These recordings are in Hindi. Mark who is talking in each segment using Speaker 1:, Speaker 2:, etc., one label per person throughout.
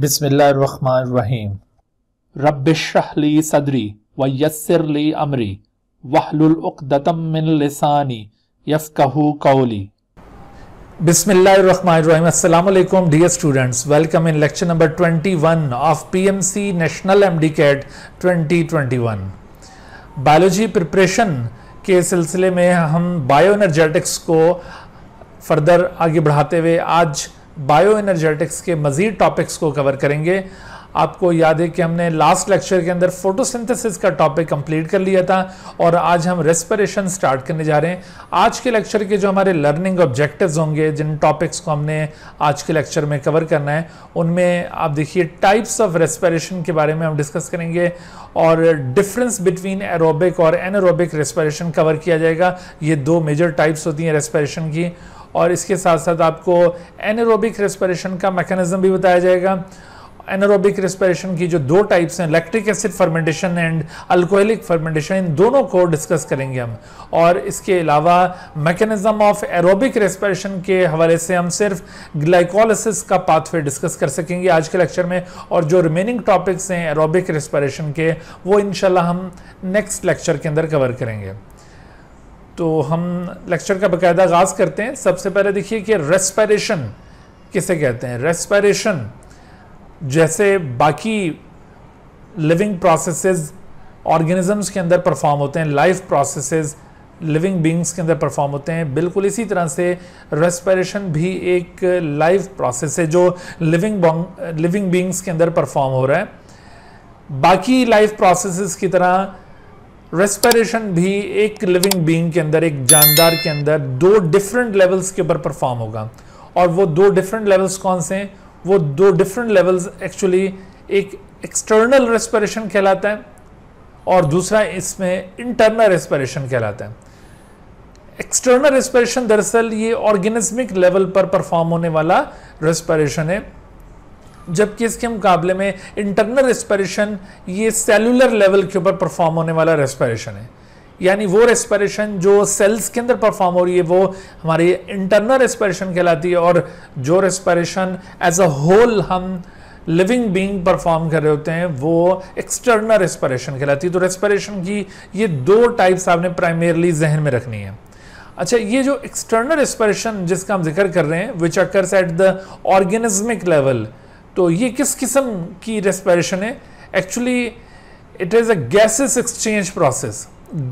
Speaker 1: बिस्मिल्लाहिर्रहमानिर्रहीम रबली सदरी व यसरली अमरी लिसानी यफ़ू कौली बिस्मिल्लाहिर्रहमानिर्रहीम अस्सलाम वालेकुम dear students welcome in lecture number 21 of PMC national MD cat 2021 biology preparation के सिलसिले में हम बायोएनर्जेटिक्स को फर्दर आगे बढ़ाते हुए आज बायो एनर्जेटिक्स के मज़ीद टॉपिक्स को कवर करेंगे आपको याद है कि हमने लास्ट लेक्चर के अंदर फोटोसिंथेसिस का टॉपिक कंप्लीट कर लिया था और आज हम रेस्पिरेशन स्टार्ट करने जा रहे हैं आज के लेक्चर के जो हमारे लर्निंग ऑब्जेक्टिव्स होंगे जिन टॉपिक्स को हमने आज के लेक्चर में कवर करना है उनमें आप देखिए टाइप्स ऑफ रेस्पिरेशन के बारे में हम डिस्कस करेंगे और डिफरेंस बिटवीन एरोबिक और एनरोबिक रेस्परेशन कवर किया जाएगा ये दो मेजर टाइप्स होती हैं रेस्परेशन की और इसके साथ साथ आपको एनरोबिक रेस्परेशन का मैकेनिज्म भी बताया जाएगा एनरोबिक रेस्परेशन की जो दो टाइप्स हैं lactic acid fermentation and alcoholic fermentation इन दोनों को डिस्कस करेंगे हम और इसके अलावा मैकेनिज्म ऑफ एरोबिक रेस्परेशन के हवाले से हम सिर्फ ग्लाइकोलिसिस का पाथवे डिस्कस कर सकेंगे आज के लेक्चर में और जो रिमेनिंग टॉपिक्स हैं एरोबिक रेस्परेशन के वो इनशाला हम नेक्स्ट लेक्चर के अंदर कवर करेंगे तो हम लेक्चर का बकायदा आगाज़ करते हैं सबसे पहले देखिए कि रेस्पिरेशन किसे कहते हैं रेस्पिरेशन जैसे बाकी लिविंग प्रोसेसेस ऑर्गेनिजम्स के अंदर परफॉर्म होते हैं लाइफ प्रोसेसेस लिविंग बींग्स के अंदर परफॉर्म होते हैं बिल्कुल इसी तरह से रेस्पिरेशन भी एक लाइव प्रोसेस है जो लिविंग लिविंग बींग्स के अंदर परफॉर्म हो रहा है बाकी लाइफ प्रोसेसेस की तरह रेस्पिरेशन भी एक लिविंग बींग के अंदर एक जानदार के अंदर दो डिफरेंट लेवल्स के ऊपर परफॉर्म होगा और वो दो डिफरेंट लेवल्स कौन से हैं वो दो डिफरेंट लेवल्स एक्चुअली एक एक्सटर्नल रेस्पिरेशन कहलाता है और दूसरा इसमें इंटरनल रेस्पिरेशन कहलाता है एक्सटर्नल रेस्पिरेशन दरअसल ये ऑर्गेनिज्मिक लेवल पर परफॉर्म होने वाला रेस्पिरेशन है जबकि इसके मुकाबले में इंटरनल रेस्पिरेशन ये सेलुलर लेवल के ऊपर परफॉर्म होने वाला रेस्पिरेशन है यानी वो रेस्पिरेशन जो सेल्स के अंदर परफॉर्म हो रही है वो हमारी इंटरनल रेस्पिरेशन कहलाती है और जो रेस्पिरेशन एज अ होल हम लिविंग बींग परफॉर्म कर रहे होते हैं वो एक्सटर्नल रेस्पिरेशन कहलाती है तो रेस्पिरेशन की ये दो टाइप्स आपने प्राइमेरली जहन में रखनी है अच्छा ये जो एक्सटर्नल रेस्पिरेशन जिसका हम जिक्र कर रहे हैं which occurs at the organismic level तो ये किस किस्म की रेस्पिरेशन है actually it is a gases exchange process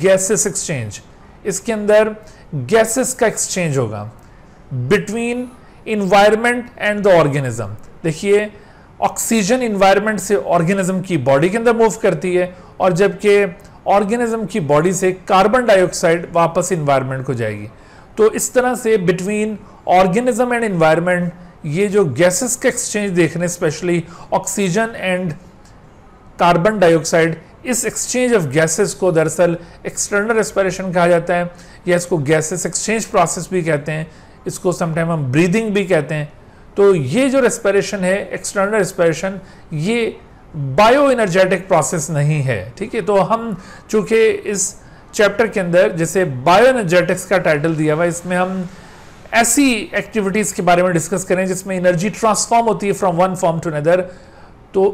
Speaker 1: gases exchange इसके अंदर गैसेस का एक्सचेंज होगा between environment and the organism देखिए ऑक्सीजन इन्वायरमेंट से ऑर्गेनिज्म की बॉडी के अंदर मूव करती है और जबकि ऑर्गेनिज्म की बॉडी से कार्बन डाइऑक्साइड वापस इन्वायरमेंट को जाएगी तो इस तरह से बिटवीन ऑर्गेनिज्म एंड इन्वायरमेंट ये जो गैसेस के एक्सचेंज देख रहे हैं specially oxygen and carbon dioxide इस एक्सचेंज ऑफ गैसेस को दरअसल एक्सटर्नल रेस्पिरेशन कहा जाता है या इसको गैसेस एक्सचेंज प्रोसेस भी कहते हैं इसको समटाइम हम ब्रीदिंग भी कहते हैं तो ये जो रेस्पिरेशन है एक्सटर्नल रेस्पिरेशन ये बायो एनर्जेटिक प्रोसेस नहीं है ठीक है तो हम चूंकि इस चैप्टर के अंदर जैसे बायो एनर्जेटिक्स का टाइटल दिया हुआ इसमें हम ऐसी एक्टिविटीज़ के बारे में डिस्कस करें जिसमें एनर्जी ट्रांसफॉर्म होती है from one form to another तो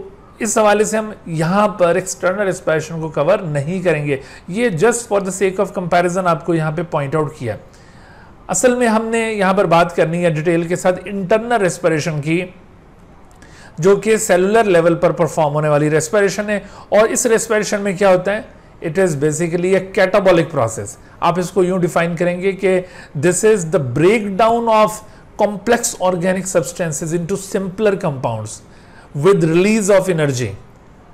Speaker 1: इस हवाले से हम यहाँ पर एक्सटर्नल एक्सपायरेशन को कवर नहीं करेंगे ये just for the sake of comparison आपको यहाँ पे पॉइंट आउट किया असल में हमने यहाँ पर बात करनी है डिटेल के साथ इंटरनल रेस्पिरेशन की जो कि सेलुलर लेवल पर परफॉर्म होने वाली रेस्पिरेशन है और इस रेस्पिरेशन में क्या होता है it is basically a catabolic process आप इसको यूँ डिफाइन करेंगे कि this is the break down of complex organic substances into simpler compound with release of energy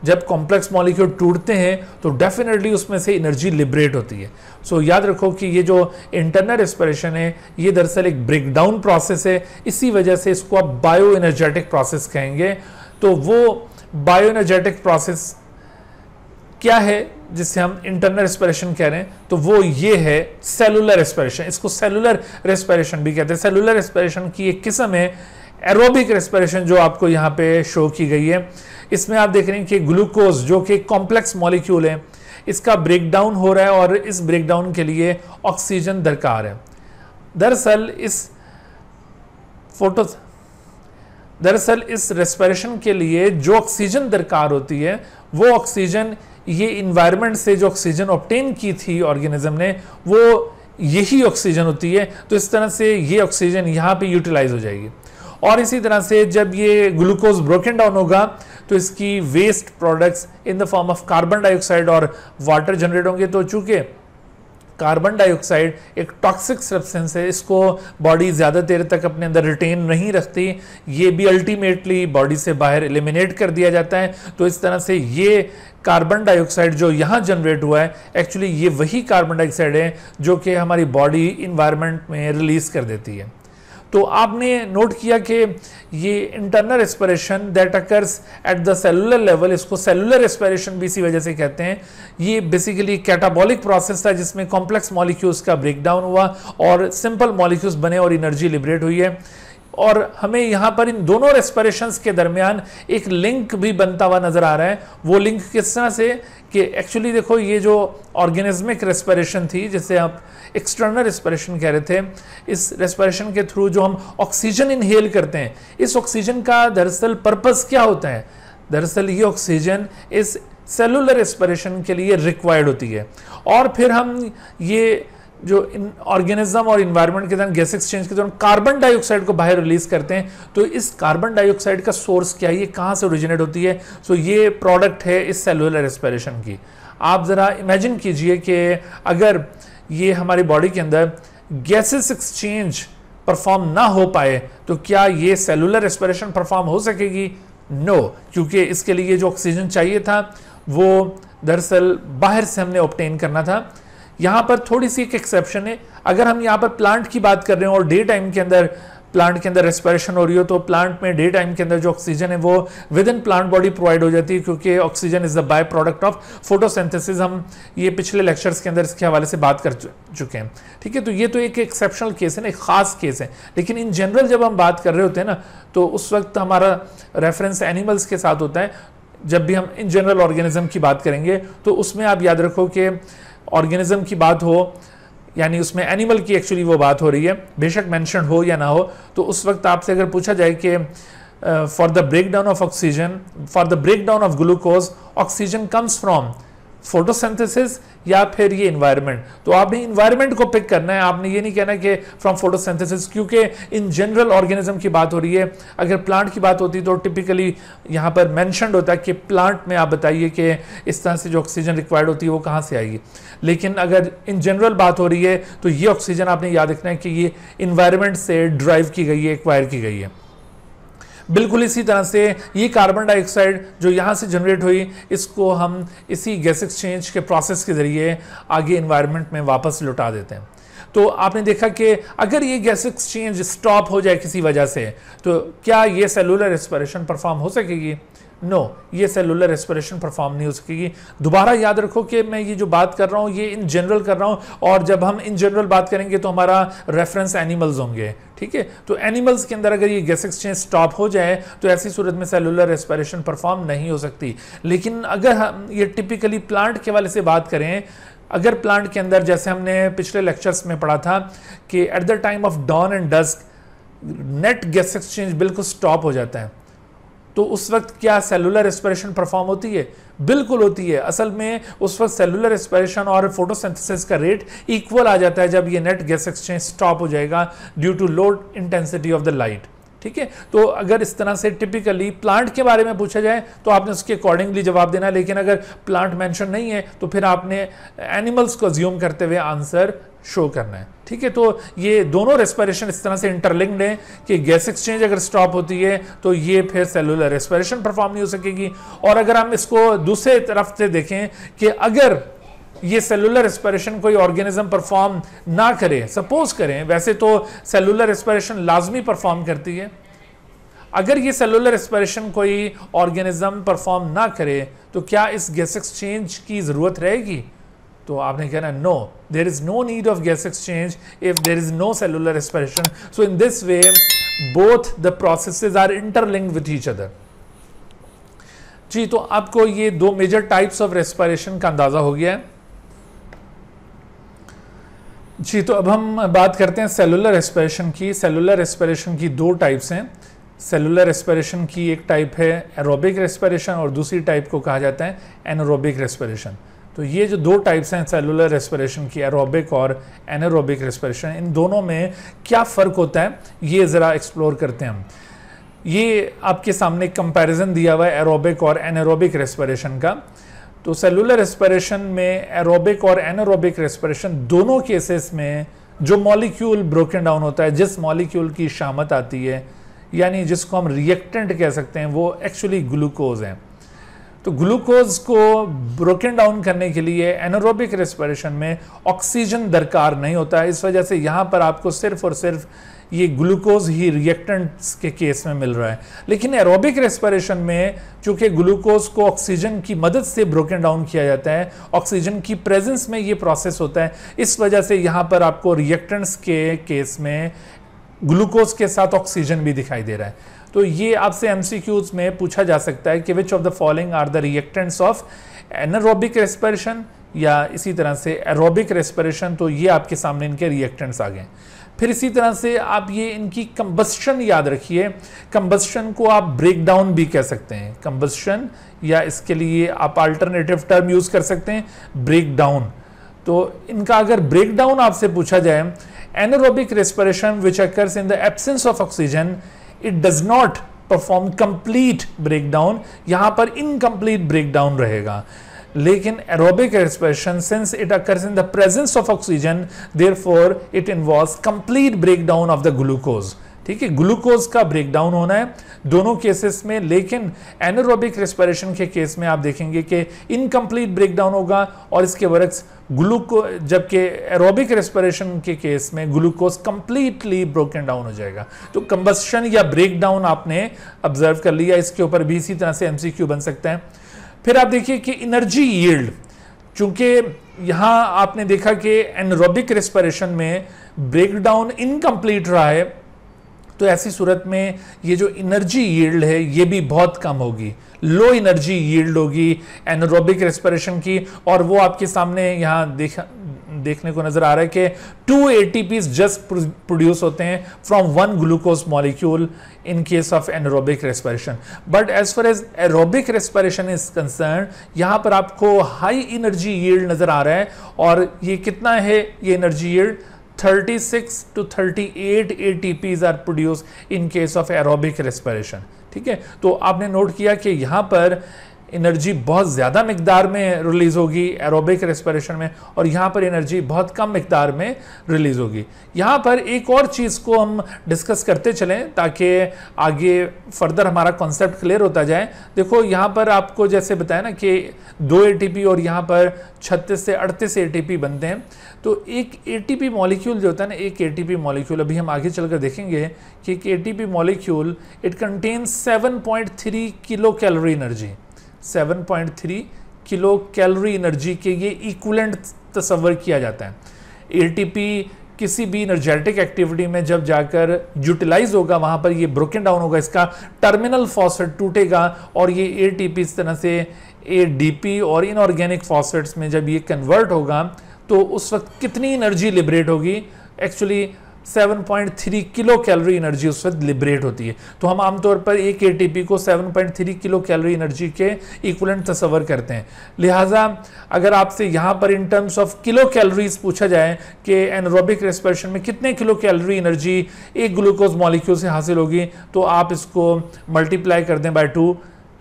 Speaker 1: जब कॉम्प्लेक्स मॉलिक्यूल टूटते हैं तो डेफिनेटली उसमें से एनर्जी लिबरेट होती है सो so, याद रखो कि ये जो इंटरनल एक्सप्रेशन है ये दरअसल एक ब्रेकडाउन प्रोसेस है इसी वजह से इसको आप बायो एनर्जेटिक प्रोसेस कहेंगे तो वो बायो एनर्जेटिक प्रोसेस क्या है जिसे हम इंटरनल रेस्पिरेशन कह रहे हैं तो वो ये है सेलुलर रेस्पिरेशन इसको सेलुलर रेस्पिरेशन भी कहते हैं सेलुलर रेस्पिरेशन की एक किस्म है एरोबिक रेस्पिरेशन जो आपको यहाँ पे शो की गई है इसमें आप देख रहे हैं कि ग्लूकोज जो कि कॉम्प्लेक्स मॉलिक्यूल है इसका ब्रेकडाउन हो रहा है और इस ब्रेकडाउन के लिए ऑक्सीजन दरकार है दरअसल इस फोटो दरअसल इस रेस्पिरेशन के लिए जो ऑक्सीजन दरकार होती है वो ऑक्सीजन ये इन्वायरमेंट से जो ऑक्सीजन ऑप्टेन की थी ऑर्गेनिज्म ने वो यही ऑक्सीजन होती है तो इस तरह से ये ऑक्सीजन यहाँ पे यूटिलाइज हो जाएगी और इसी तरह से जब ये ग्लूकोज ब्रोकन डाउन होगा तो इसकी waste products in the form of carbon dioxide और वाटर जनरेट होंगे तो चूंकि कार्बन डाइऑक्साइड एक टॉक्सिक सब्सटेंस है इसको बॉडी ज़्यादा देर तक अपने अंदर रिटेन नहीं रखती ये भी अल्टीमेटली बॉडी से बाहर एलिमिनेट कर दिया जाता है तो इस तरह से ये कार्बन डाइऑक्साइड जो यहाँ जनरेट हुआ है एक्चुअली ये वही कार्बन डाइऑक्साइड है जो कि हमारी बॉडी इन्वायरमेंट में रिलीज़ कर देती है तो आपने नोट किया कि ये internal respiration that occurs at the cellular level इसको सेलुलर रेस्परेशन भी इसी वजह से कहते हैं ये बेसिकली कैटाबॉलिक प्रोसेस था जिसमें कॉम्प्लेक्स मॉलिक्यूल्स का ब्रेकडाउन हुआ और सिंपल मॉलिक्यूल्स बने और एनर्जी लिबरेट हुई है और हमें यहाँ पर इन दोनों रेस्परेशंस के दरमियान एक लिंक भी बनता हुआ नज़र आ रहा है वो लिंक किस तरह से कि एक्चुअली देखो ये जो ऑर्गेनिज्मिक रेस्परेशन थी जिसे आप एक्सटर्नल रेस्परेशन कह रहे थे इस रेस्परेशन के थ्रू जो हम ऑक्सीजन इनहेल करते हैं इस ऑक्सीजन का दरअसल पर्पज़ क्या होता है दरअसल ये ऑक्सीजन इस सेलुलर रेस्परेशन के लिए रिक्वायर्ड होती है और फिर हम ये जो इन ऑर्गेनिज्म और इन्वायरमेंट के दौरान गैस एक्सचेंज के दौरान कार्बन डाइऑक्साइड को बाहर रिलीज करते हैं तो इस कार्बन डाइऑक्साइड का सोर्स क्या है ये कहाँ से ओरिजिनेट होती है सो ये प्रोडक्ट है इस सेलुलर रेस्पिरेशन की आप ज़रा इमेजिन कीजिए कि अगर ये हमारी बॉडी के अंदर गैसेस एक्सचेंज परफॉर्म ना हो पाए तो क्या ये सेलुलर एक्सपेरेशन परफॉर्म हो सकेगी नो no, क्योंकि इसके लिए जो ऑक्सीजन चाहिए था वो दरअसल बाहर से हमने ऑप्टेन करना था यहाँ पर थोड़ी सी एक एक्सेप्शन है अगर हम यहाँ पर प्लांट की बात कर रहे हैं और डे टाइम के अंदर प्लांट के अंदर रेस्पिरेशन हो रही हो तो प्लांट में डे टाइम के अंदर जो ऑक्सीजन है वो within plant body provide हो जाती है क्योंकि oxygen is the by product of photosynthesis हम ये पिछले लेक्चर्स के अंदर इसके हवाले से बात कर चुके हैं ठीक है तो ये तो एक एक्सेप्शनल केस है ना एक खास केस है लेकिन इन जनरल जब हम बात कर रहे होते हैं ना तो उस वक्त हमारा रेफरेंस एनिमल्स के साथ होता है जब भी हम इन जनरल ऑर्गेनिज्म की बात करेंगे तो उसमें आप याद रखो कि ऑर्गेनिज्म की बात हो यानी उसमें एनिमल की एक्चुअली वो बात हो रही है बेशक मैंशन हो या ना हो तो उस वक्त आपसे अगर पूछा जाए कि for the break down of oxygen for the break down of glucose oxygen comes from photosynthesis या फिर ये इन्वायरमेंट तो आपने इन्वायरमेंट को पिक करना है आपने ये नहीं कहना कि फ्रॉम फोटोसिंथेसिस क्योंकि इन जनरल ऑर्गेनिज्म की बात हो रही है अगर प्लांट की बात होती तो टिपिकली यहाँ पर मैंशनड होता है कि प्लांट में आप बताइए कि इस तरह से जो ऑक्सीजन रिक्वायर्ड होती है वो कहाँ से आएगी लेकिन अगर इन जनरल बात हो रही है तो ये ऑक्सीजन आपने याद रखना है कि ये इन्वायरमेंट से ड्राइव की गई है एक्वायर की गई है बिल्कुल इसी तरह से ये कार्बन डाइऑक्साइड जो यहाँ से जनरेट हुई इसको हम इसी गैस एक्सचेंज के प्रोसेस के ज़रिए आगे इन्वायरमेंट में वापस लौटा देते हैं तो आपने देखा कि अगर ये गैस एक्सचेंज स्टॉप हो जाए किसी वजह से तो क्या ये सेलुलर एक्सपरेशन परफॉर्म हो सकेगी नो no, ये सेलुलर रेस्पिरेशन परफॉर्म नहीं हो सकेगी दोबारा याद रखो कि मैं ये जो बात कर रहा हूँ ये इन जनरल कर रहा हूँ और जब हम इन जनरल बात करेंगे तो हमारा रेफरेंस एनिमल्स होंगे ठीक है तो एनिमल्स के अंदर अगर ये गैस एक्सचेंज स्टॉप हो जाए तो ऐसी सूरत में सेलुलर रेस्पिरेशन परफॉर्म नहीं हो सकती लेकिन अगर हम ये टिपिकली प्लांट के वाले से बात करें अगर प्लांट के अंदर जैसे हमने पिछले लेक्चर्स में पढ़ा था कि at the time of dawn and dusk net gas exchange बिल्कुल स्टॉप हो जाता है तो उस वक्त क्या सेलुलर रेस्पिरेशन परफॉर्म होती है बिल्कुल होती है असल में उस वक्त सेलुलर रेस्पिरेशन और फोटोसिंथेसिस का रेट इक्वल आ जाता है जब ये नेट गैस एक्सचेंज स्टॉप हो जाएगा due to low intensity of the light ठीक है तो अगर इस तरह से टिपिकली प्लांट के बारे में पूछा जाए तो आपने उसके अकॉर्डिंगली जवाब देना है लेकिन अगर प्लांट मेंशन नहीं है तो फिर आपने एनिमल्स को ज्यूम करते हुए आंसर शो करना है ठीक है तो ये दोनों रेस्पिरेशन इस तरह से इंटरलिंक्ड है कि गैस एक्सचेंज अगर स्टॉप होती है तो ये फिर सेलुलर रेस्पिरेशन परफॉर्म नहीं हो सकेगी और अगर हम इसको दूसरे तरफ से देखें कि अगर ये सेलुलर एस्पिरेशन कोई ऑर्गेनिज्म परफॉर्म ना करे सपोज करें वैसे तो सेलुलर एस्पिरेशन लाजमी परफॉर्म करती है अगर ये सेलुलर एस्पिरेशन कोई ऑर्गेनिज्म परफॉर्म ना करे तो क्या इस गैस एक्सचेंज की ज़रूरत रहेगी तो आपने कहना no there is no need of gas exchange if there is no cellular aspiration so in this way both the process are interlink with each other जी तो आपको ये दो मेजर टाइप्स ऑफ रेस्परेशन का अंदाज़ा हो गया है जी तो अब हम बात करते हैं सेलुलर एस्पिरेशन की सेलुलर एस्पिरेशन की दो टाइप्स हैं सेलुलर एस्पिरेशन की एक टाइप है एरोबिक रेस्पिरेशन और दूसरी टाइप को कहा जाता है एनोरोबिक रेस्पिरेशन तो ये जो दो टाइप्स हैं सेलुलर रेस्पिरेशन की एरोबिक और एनोरोबिक रेस्पिरेशन इन दोनों में क्या फ़र्क होता है ये ज़रा एक्सप्लोर करते हैं हम ये आपके सामने कंपैरिजन दिया हुआ है एरोबिक और एनोरोबिक रेस्पिरेशन का तो सेलुलर रेस्पिरेशन में एरोबिक और एनोरोबिक रेस्पिरेशन दोनों केसेस में जो मॉलिक्यूल ब्रोकन डाउन होता है जिस मॉलिक्यूल की शामत आती है यानी जिसको हम रिएक्टेंट कह सकते हैं वो एक्चुअली ग्लूकोज है तो ग्लूकोज को ब्रोकन डाउन करने के लिए एनोरोबिक रेस्पिरेशन में ऑक्सीजन दरकार नहीं होता है इस वजह से यहाँ पर आपको सिर्फ और सिर्फ ये ग्लूकोज ही रिएक्टेंट्स के केस में मिल रहा है लेकिन एरोबिक रेस्पिरेशन में चूंकि ग्लूकोज को ऑक्सीजन की मदद से ब्रोकन डाउन किया जाता है ऑक्सीजन की प्रेजेंस में ये प्रोसेस होता है इस वजह से यहाँ पर आपको रिएक्टेंट्स के केस में ग्लूकोज के साथ ऑक्सीजन भी दिखाई दे रहा है तो ये आपसे एमसीक्यूज में पूछा जा सकता है कि which of the following are the reactants of anaerobic respiration या इसी तरह से एरोबिक रेस्परेशन तो ये आपके सामने इनके रिएक्टेंट्स आ गए फिर इसी तरह से आप ये इनकी कंबस्शन याद रखिए कंबस्शन को आप ब्रेक डाउन भी कह सकते हैं कंबस्शन या इसके लिए आप अल्टरनेटिव टर्म यूज़ कर सकते हैं ब्रेक डाउन तो इनका अगर ब्रेक डाउन आपसे पूछा जाए anaerobic respiration which occurs in the absence of oxygen it does not perform complete breakdown यहां पर इनकम्प्लीट डाउन रहेगा लेकिन aerobic since it occurs in the presence of oxygen therefore it involve complete break down of the glucose ठीक है ग्लूकोज का ब्रेकडाउन होना है दोनों केसेस में लेकिन एनोरोबिक रेस्पिरेशन के केस में आप देखेंगे कि इनकम्प्लीट ब्रेकडाउन होगा और इसके वर्क्स ग्लूको जबकि एरोबिक रेस्पिरेशन के केस में ग्लूकोज कंप्लीटली ब्रोकन डाउन हो जाएगा तो कंबस्शन या ब्रेकडाउन आपने ऑब्जर्व कर लिया इसके ऊपर भी इसी तरह से एमसीक्यू बन सकता है फिर आप देखिए कि एनर्जी यील्ड चूंकि यहाँ आपने देखा कि एनरोबिक रेस्पिरेशन में ब्रेकडाउन इनकम्प्लीट रहा है तो ऐसी सूरत में ये जो एनर्जी यील्ड है ये भी बहुत कम होगी लो एनर्जी यील्ड होगी एनरोबिक रेस्पिरेशन की और वो आपके सामने यहाँ देखा देखने को नजर आ रहा है कि टू ए जस्ट प्रोड्यूस होते हैं from one glucose molecule in case of anaerobic respiration but as far as aerobic respiration is concern यहां पर आपको हाई एनर्जी यील्ड नजर आ रहा है और ये कितना है ये energy yield 36 to 38 ATPs are produce in case of aerobic respiration ठीक है तो आपने नोट किया कि यहाँ पर एनर्जी बहुत ज़्यादा मकदार में रिलीज़ होगी एरोबिक रेस्पिरेशन में और यहाँ पर एनर्जी बहुत कम मकदार में रिलीज़ होगी यहाँ पर एक और चीज़ को हम डिस्कस करते चलें ताकि आगे फर्दर हमारा कॉन्सेप्ट क्लियर होता जाए देखो यहाँ पर आपको जैसे बताया ना कि दो ए और यहाँ पर छत्तीस से अड़तीस ए बनते हैं तो एक ए मॉलिक्यूल जो होता है ना एक ए मॉलिक्यूल अभी हम आगे चलकर देखेंगे कि एक ए molecule it contains 7.3 kilo calorie energy 7.3 kilo calorie energy के ये इक्वलेंट तस्वर किया जाता है एटीपी किसी भी इनर्जेटिक एक्टिविटी में जब जाकर यूटिलाइज होगा वहां पर ये ब्रोकन डाउन होगा इसका टर्मिनल फॉसफेट टूटेगा और ये एटीपी इस तरह से एडीपी और इनऑर्गेनिक फॉस्फेट्स में जब ये कन्वर्ट होगा तो उस वक्त कितनी एनर्जी लिबरेट होगी एक्चुअली 7.3 किलो कैलोरी एनर्जी उस वक्त लिबरेट होती है तो हम आमतौर पर एक एटीपी को 7.3 किलो कैलोरी एनर्जी के इक्वलेंट तस्वर करते हैं लिहाजा अगर आपसे यहाँ पर in terms of kilo calories पूछा जाए कि एनरोबिक रेस्परेशन में कितने किलो कैलोरी एनर्जी एक ग्लूकोज मॉलिक्यूल से हासिल होगी तो आप इसको मल्टीप्लाई कर दें बाई टू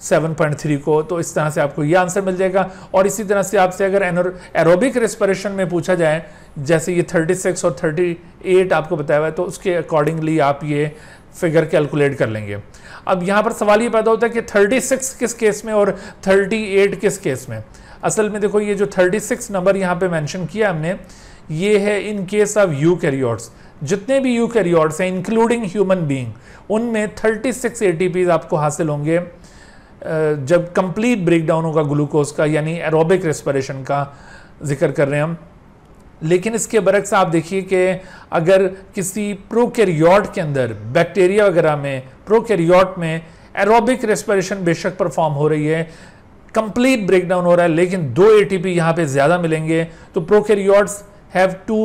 Speaker 1: 7.3 को तो इस तरह से आपको ये आंसर मिल जाएगा और इसी तरह से आपसे अगर एरोबिक रेस्परेशन में पूछा जाए जैसे ये 36 और 38 आपको बताया हुआ है तो उसके अकॉर्डिंगली आप ये फिगर कैलकुलेट कर लेंगे अब यहाँ पर सवाल ये पैदा होता है कि 36 किस केस में और 38 किस केस में असल में देखो ये जो 36 नंबर यहाँ पे मेंशन किया हमने ये है in case of eukaryotes जितने भी यू कैरियोर्स हैं इंक्लूडिंग ह्यूमन बींग उनमें थर्टी सिक्स आपको हासिल होंगे जब कंप्लीट ब्रेकडाउन होगा ग्लूकोज का यानी एरोबिक रेस्परेशन का जिक्र कर रहे हैं हम लेकिन इसके बरक्स आप देखिए कि अगर किसी प्रोकैरियोट के अंदर बैक्टीरिया वगैरह में प्रोकैरियोट में एरोबिक रेस्पिरेशन बेशक परफॉर्म हो रही है कंप्लीट ब्रेकडाउन हो रहा है लेकिन दो ए टी पी यहाँ पर ज़्यादा मिलेंगे तो prokaryotes have two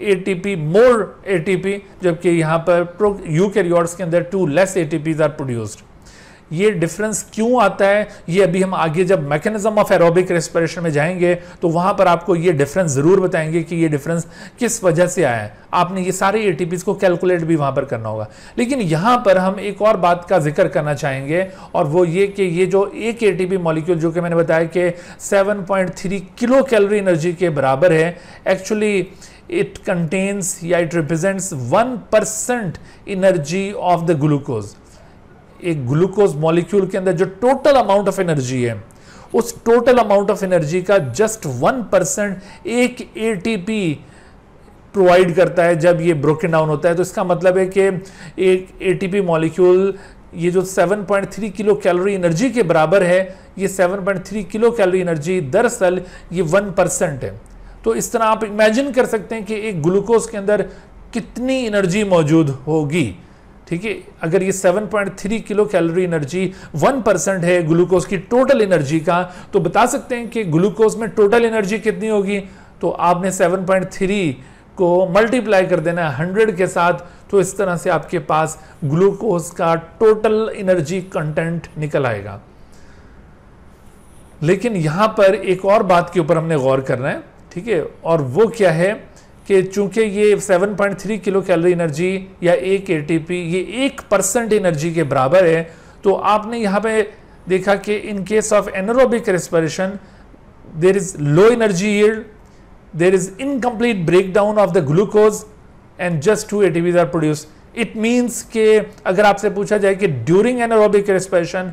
Speaker 1: A T P more A T P जबकि यहाँ पर प्रो यू के अंदर two less A T Ps are produced ये डिफरेंस क्यों आता है ये अभी हम आगे जब मैकेनिज्म ऑफ एरोबिक रेस्पिरेशन में जाएंगे तो वहाँ पर आपको ये डिफरेंस ज़रूर बताएंगे कि ये डिफरेंस किस वजह से आया है आपने ये सारे ए को कैलकुलेट भी वहाँ पर करना होगा लेकिन यहाँ पर हम एक और बात का जिक्र करना चाहेंगे और वो ये कि ये जो एक ए मॉलिक्यूल जो कि मैंने बताया कि सेवन किलो कैलोरी एनर्जी के बराबर है एक्चुअली इट कंटेन्स या it represents one percent energy of the glucose एक ग्लूकोज मॉलिक्यूल के अंदर जो टोटल अमाउंट ऑफ एनर्जी है उस टोटल अमाउंट ऑफ एनर्जी का जस्ट वन परसेंट एक एटीपी प्रोवाइड करता है जब ये ब्रोकन डाउन होता है तो इसका मतलब है कि एक एटीपी मॉलिक्यूल ये जो 7.3 किलो कैलोरी एनर्जी के बराबर है ये 7.3 किलो कैलोरी एनर्जी दरअसल ये वन परसेंट है तो इस तरह आप इमेजिन कर सकते हैं कि एक ग्लूकोज के अंदर कितनी एनर्जी मौजूद होगी ठीक है अगर ये 7.3 किलो कैलोरी एनर्जी 1 परसेंट है ग्लूकोज की टोटल एनर्जी का तो बता सकते हैं कि ग्लूकोज में टोटल एनर्जी कितनी होगी तो आपने 7.3 को मल्टीप्लाई कर देना है 100 के साथ तो इस तरह से आपके पास ग्लूकोज का टोटल एनर्जी कंटेंट निकल आएगा लेकिन यहां पर एक और बात के ऊपर हमने गौर करना है ठीक है और वो क्या है कि चूंकि ये 7.3 किलो कैलोरी एनर्जी या एक एटीपी ये एक परसेंट एनर्जी के बराबर है तो आपने यहाँ पे देखा कि in case of anaerobic respiration there is low energy yield there is incomplete break down of the glucose and just two ATPs are produce it means के अगर आपसे पूछा जाए कि during anaerobic respiration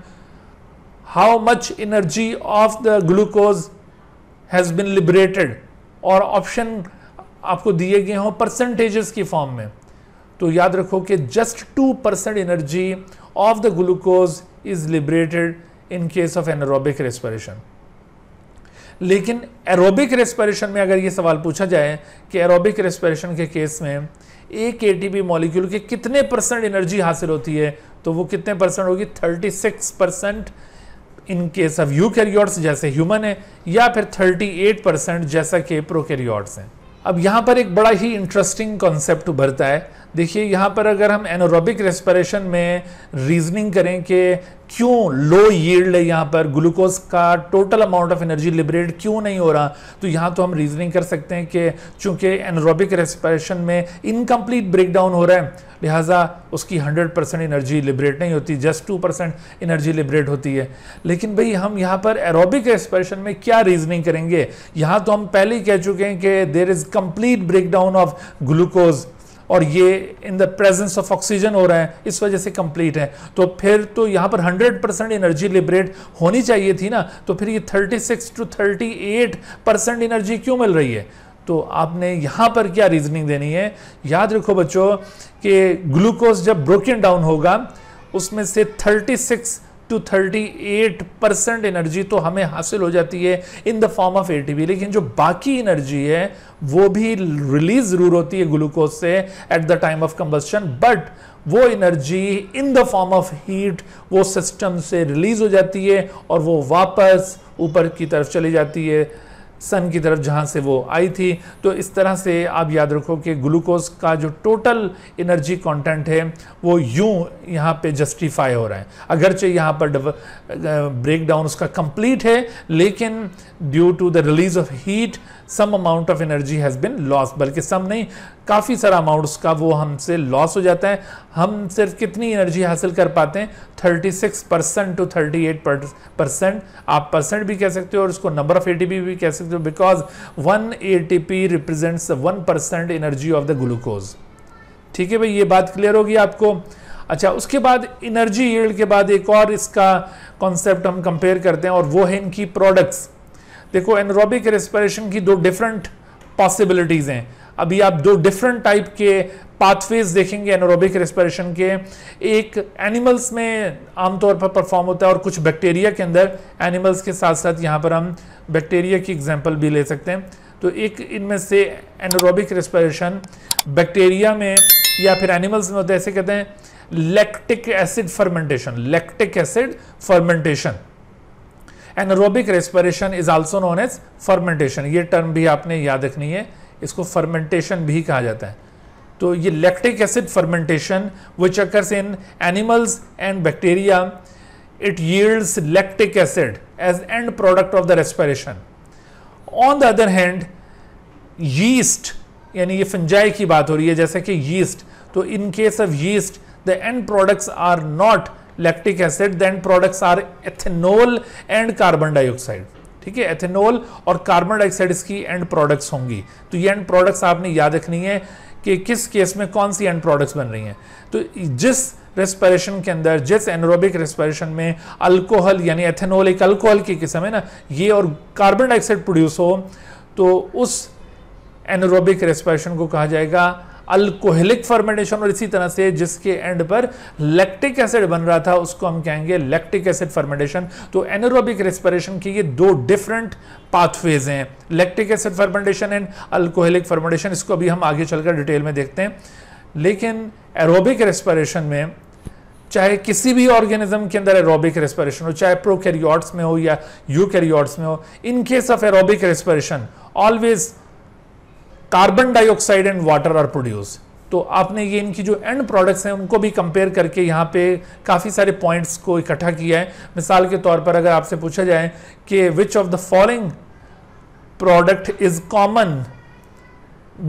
Speaker 1: how much energy of the glucose has been liberated और ऑप्शन आपको दिए गए हों परसेंटेजेस की फॉर्म में तो याद रखो कि just two percent energy of the glucose is liberated in case of anaerobic respiration लेकिन एरोबिक रेस्परेशन में अगर ये सवाल पूछा जाए कि एरोबिक रेस्परेशन के केस में एक एटीपी मॉलिक्यूल के कितने परसेंट एनर्जी हासिल होती है तो वो कितने परसेंट होगी 36 percent in case of eukaryotes जैसे ह्यूमन है या फिर 38 परसेंट जैसा कि प्रोकैरियोट्स हैं अब यहाँ पर एक बड़ा ही इंटरेस्टिंग कॉन्सेप्ट उभरता है देखिए यहाँ पर अगर हम एनोरोबिक रेस्पिरेशन में रीजनिंग करें कि क्यों लो यील्ड है यहाँ पर ग्लूकोज का total amount of energy liberate क्यों नहीं हो रहा तो यहाँ तो हम रीजनिंग कर सकते हैं कि चूंकि एनोरोबिक रेस्पिरेशन में इनकम्प्लीट ब्रेकडाउन हो रहा है लिहाजा उसकी 100 परसेंट एनर्जी लिबरेट नहीं होती जस्ट 2 परसेंट एनर्जी लिबरेट होती है लेकिन भाई हम यहाँ पर एरोबिक एक्सप्रेशन में क्या रीजनिंग करेंगे यहाँ तो हम पहले ही कह चुके हैं कि there is complete breakdown of glucose और ये in the presence of oxygen हो रहा है इस वजह से कंप्लीट है तो फिर तो यहाँ पर 100 परसेंट एनर्जी लिबरेट होनी चाहिए थी ना तो फिर ये 36 टू 38 परसेंट एनर्जी क्यों मिल रही है तो आपने यहाँ पर क्या रीजनिंग देनी है याद रखो बच्चों कि ग्लूकोज जब ब्रोकन डाउन होगा उसमें से थर्टी टू 38 परसेंट एनर्जी तो हमें हासिल हो जाती है in the form of ATP लेकिन जो बाकी एनर्जी है वो भी रिलीज जरूर होती है ग्लूकोज से at the time of combustion but वो energy in the form of heat वो सिस्टम से रिलीज हो जाती है और वो वापस ऊपर की तरफ चली जाती है सन की तरफ जहाँ से वो आई थी तो इस तरह से आप याद रखो कि ग्लूकोज का जो टोटल एनर्जी कंटेंट है वो यूँ यहाँ पे जस्टिफाई हो रहा है अगरचे यहाँ पर ब्रेक डाउन उसका कंप्लीट है लेकिन due to the release of heat some amount of energy has been loss बल्कि सम नहीं काफ़ी सारा अमाउंट उसका वो हमसे लॉस हो जाता है हम सिर्फ कितनी एनर्जी हासिल कर पाते हैं 36 परसेंट टू 38 परसेंट आप परसेंट भी कह सकते हो और उसको नंबर ऑफ एटीपी भी कह सकते हो because one ATP represents one percent energy of the glucose ठीक है भाई ये बात क्लियर होगी आपको अच्छा उसके बाद एनर्जी यील्ड के बाद एक और इसका कॉन्सेप्ट हम कंपेयर करते हैं और वो है इनकी प्रोडक्ट्स देखो एनरोबिक रेस्परेशन की दो डिफरेंट पॉसिबिलिटीज़ हैं अभी आप दो डिफरेंट टाइप के पाथवेज देखेंगे एनोरोबिक रेस्पिरेशन के एक एनिमल्स में आमतौर पर परफॉर्म होता है और कुछ बैक्टीरिया के अंदर एनिमल्स के साथ साथ यहाँ पर हम बैक्टीरिया की एग्जाम्पल भी ले सकते हैं तो एक इनमें से एनोरोबिक रेस्पिरेशन बैक्टीरिया में या फिर एनिमल्स में होता है ऐसे कहते हैं lactic acid fermentation lactic acid fermentation anaerobic respiration is also known as fermentation ये टर्म भी आपने याद रखनी है इसको फर्मेंटेशन भी कहा जाता है तो ये लैक्टिक एसिड फर्मेंटेशन वो चक्कर in animals and bacteria it yields lactic acid as end product of the respiration on the other hand yeast यानी ये फंजाई की बात हो रही है जैसे कि यीस्ट तो in case of yeast the end products are not lactic acid the end products are ethanol and carbon dioxide ठीक है एथेनॉल और कार्बन डाइऑक्साइड इसकी एंड प्रोडक्ट्स होंगी तो ये एंड प्रोडक्ट्स आपने याद रखनी है कि किस केस में कौन सी एंड प्रोडक्ट्स बन रही हैं तो जिस रेस्पिरेशन के अंदर जिस एनोरोबिक रेस्पिरेशन में अल्कोहल यानी एथेनॉल एक अल्कोहल की किस्म है ना ये और कार्बन डाइऑक्साइड प्रोड्यूस हो तो उस एनोरोबिक रेस्पिरेशन को कहा जाएगा अल्कोहलिक फर्मेंटेशन और इसी तरह से जिसके एंड पर लैक्टिक एसिड बन रहा था उसको हम कहेंगे लैक्टिक एसिड फर्मेंटेशन तो एनोरोबिक रेस्पिरेशन की ये दो डिफरेंट पाथवेज हैं lactic acid fermentation and alcoholic fermentation इसको अभी हम आगे चलकर डिटेल में देखते हैं लेकिन एरोबिक रेस्पिरेशन में चाहे किसी भी ऑर्गेनिज्म के अंदर एरोबिक रेस्पिरेशन हो चाहे प्रोकैरियोट्स में हो या यूकैरियोट्स में हो in case of aerobic respiration always carbon dioxide and water are produce तो आपने ये इनकी जो एंड प्रोडक्ट्स हैं उनको भी कंपेयर करके यहाँ पे काफ़ी सारे पॉइंट्स को इकट्ठा किया है मिसाल के तौर पर अगर आपसे पूछा जाए कि which of the following product is common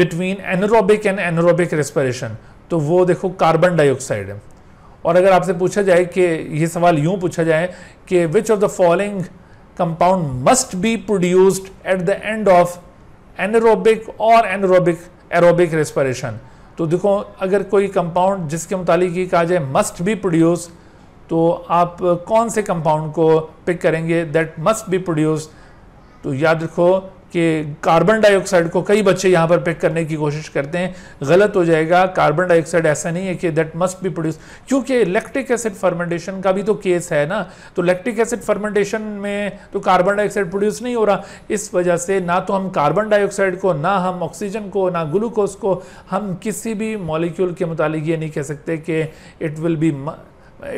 Speaker 1: between anaerobic and anaerobic respiration तो वो देखो कार्बन डाइऑक्साइड है और अगर आपसे पूछा जाए कि ये सवाल यूं पूछा जाए कि which of the following compound must be produced at the end of anaerobic और एनरोबिक एरोबिक रेस्परेशन तो देखो अगर कोई कंपाउंड जिसके मुतालिक ये कहा जाए मस्ट बी प्रोड्यूस तो आप कौन से कंपाउंड को पिक करेंगे दैट मस्ट बी प्रोड्यूस तो याद रखो कि कार्बन डाइऑक्साइड को कई बच्चे यहाँ पर पिक करने की कोशिश करते हैं गलत हो जाएगा कार्बन डाइऑक्साइड ऐसा नहीं है कि दैट मस्ट बी प्रोड्यूस क्योंकि लैक्टिक एसिड फर्मेंटेशन का भी तो केस है ना तो लैक्टिक एसिड फर्मेंटेशन में तो कार्बन डाइऑक्साइड प्रोड्यूस नहीं हो रहा इस वजह से ना तो हम कार्बन डाइऑक्साइड को ना हम ऑक्सीजन को ना ग्लूकोज को हम किसी भी मॉलिक्यूल के मुतालिक ये नहीं कह सकते कि it will be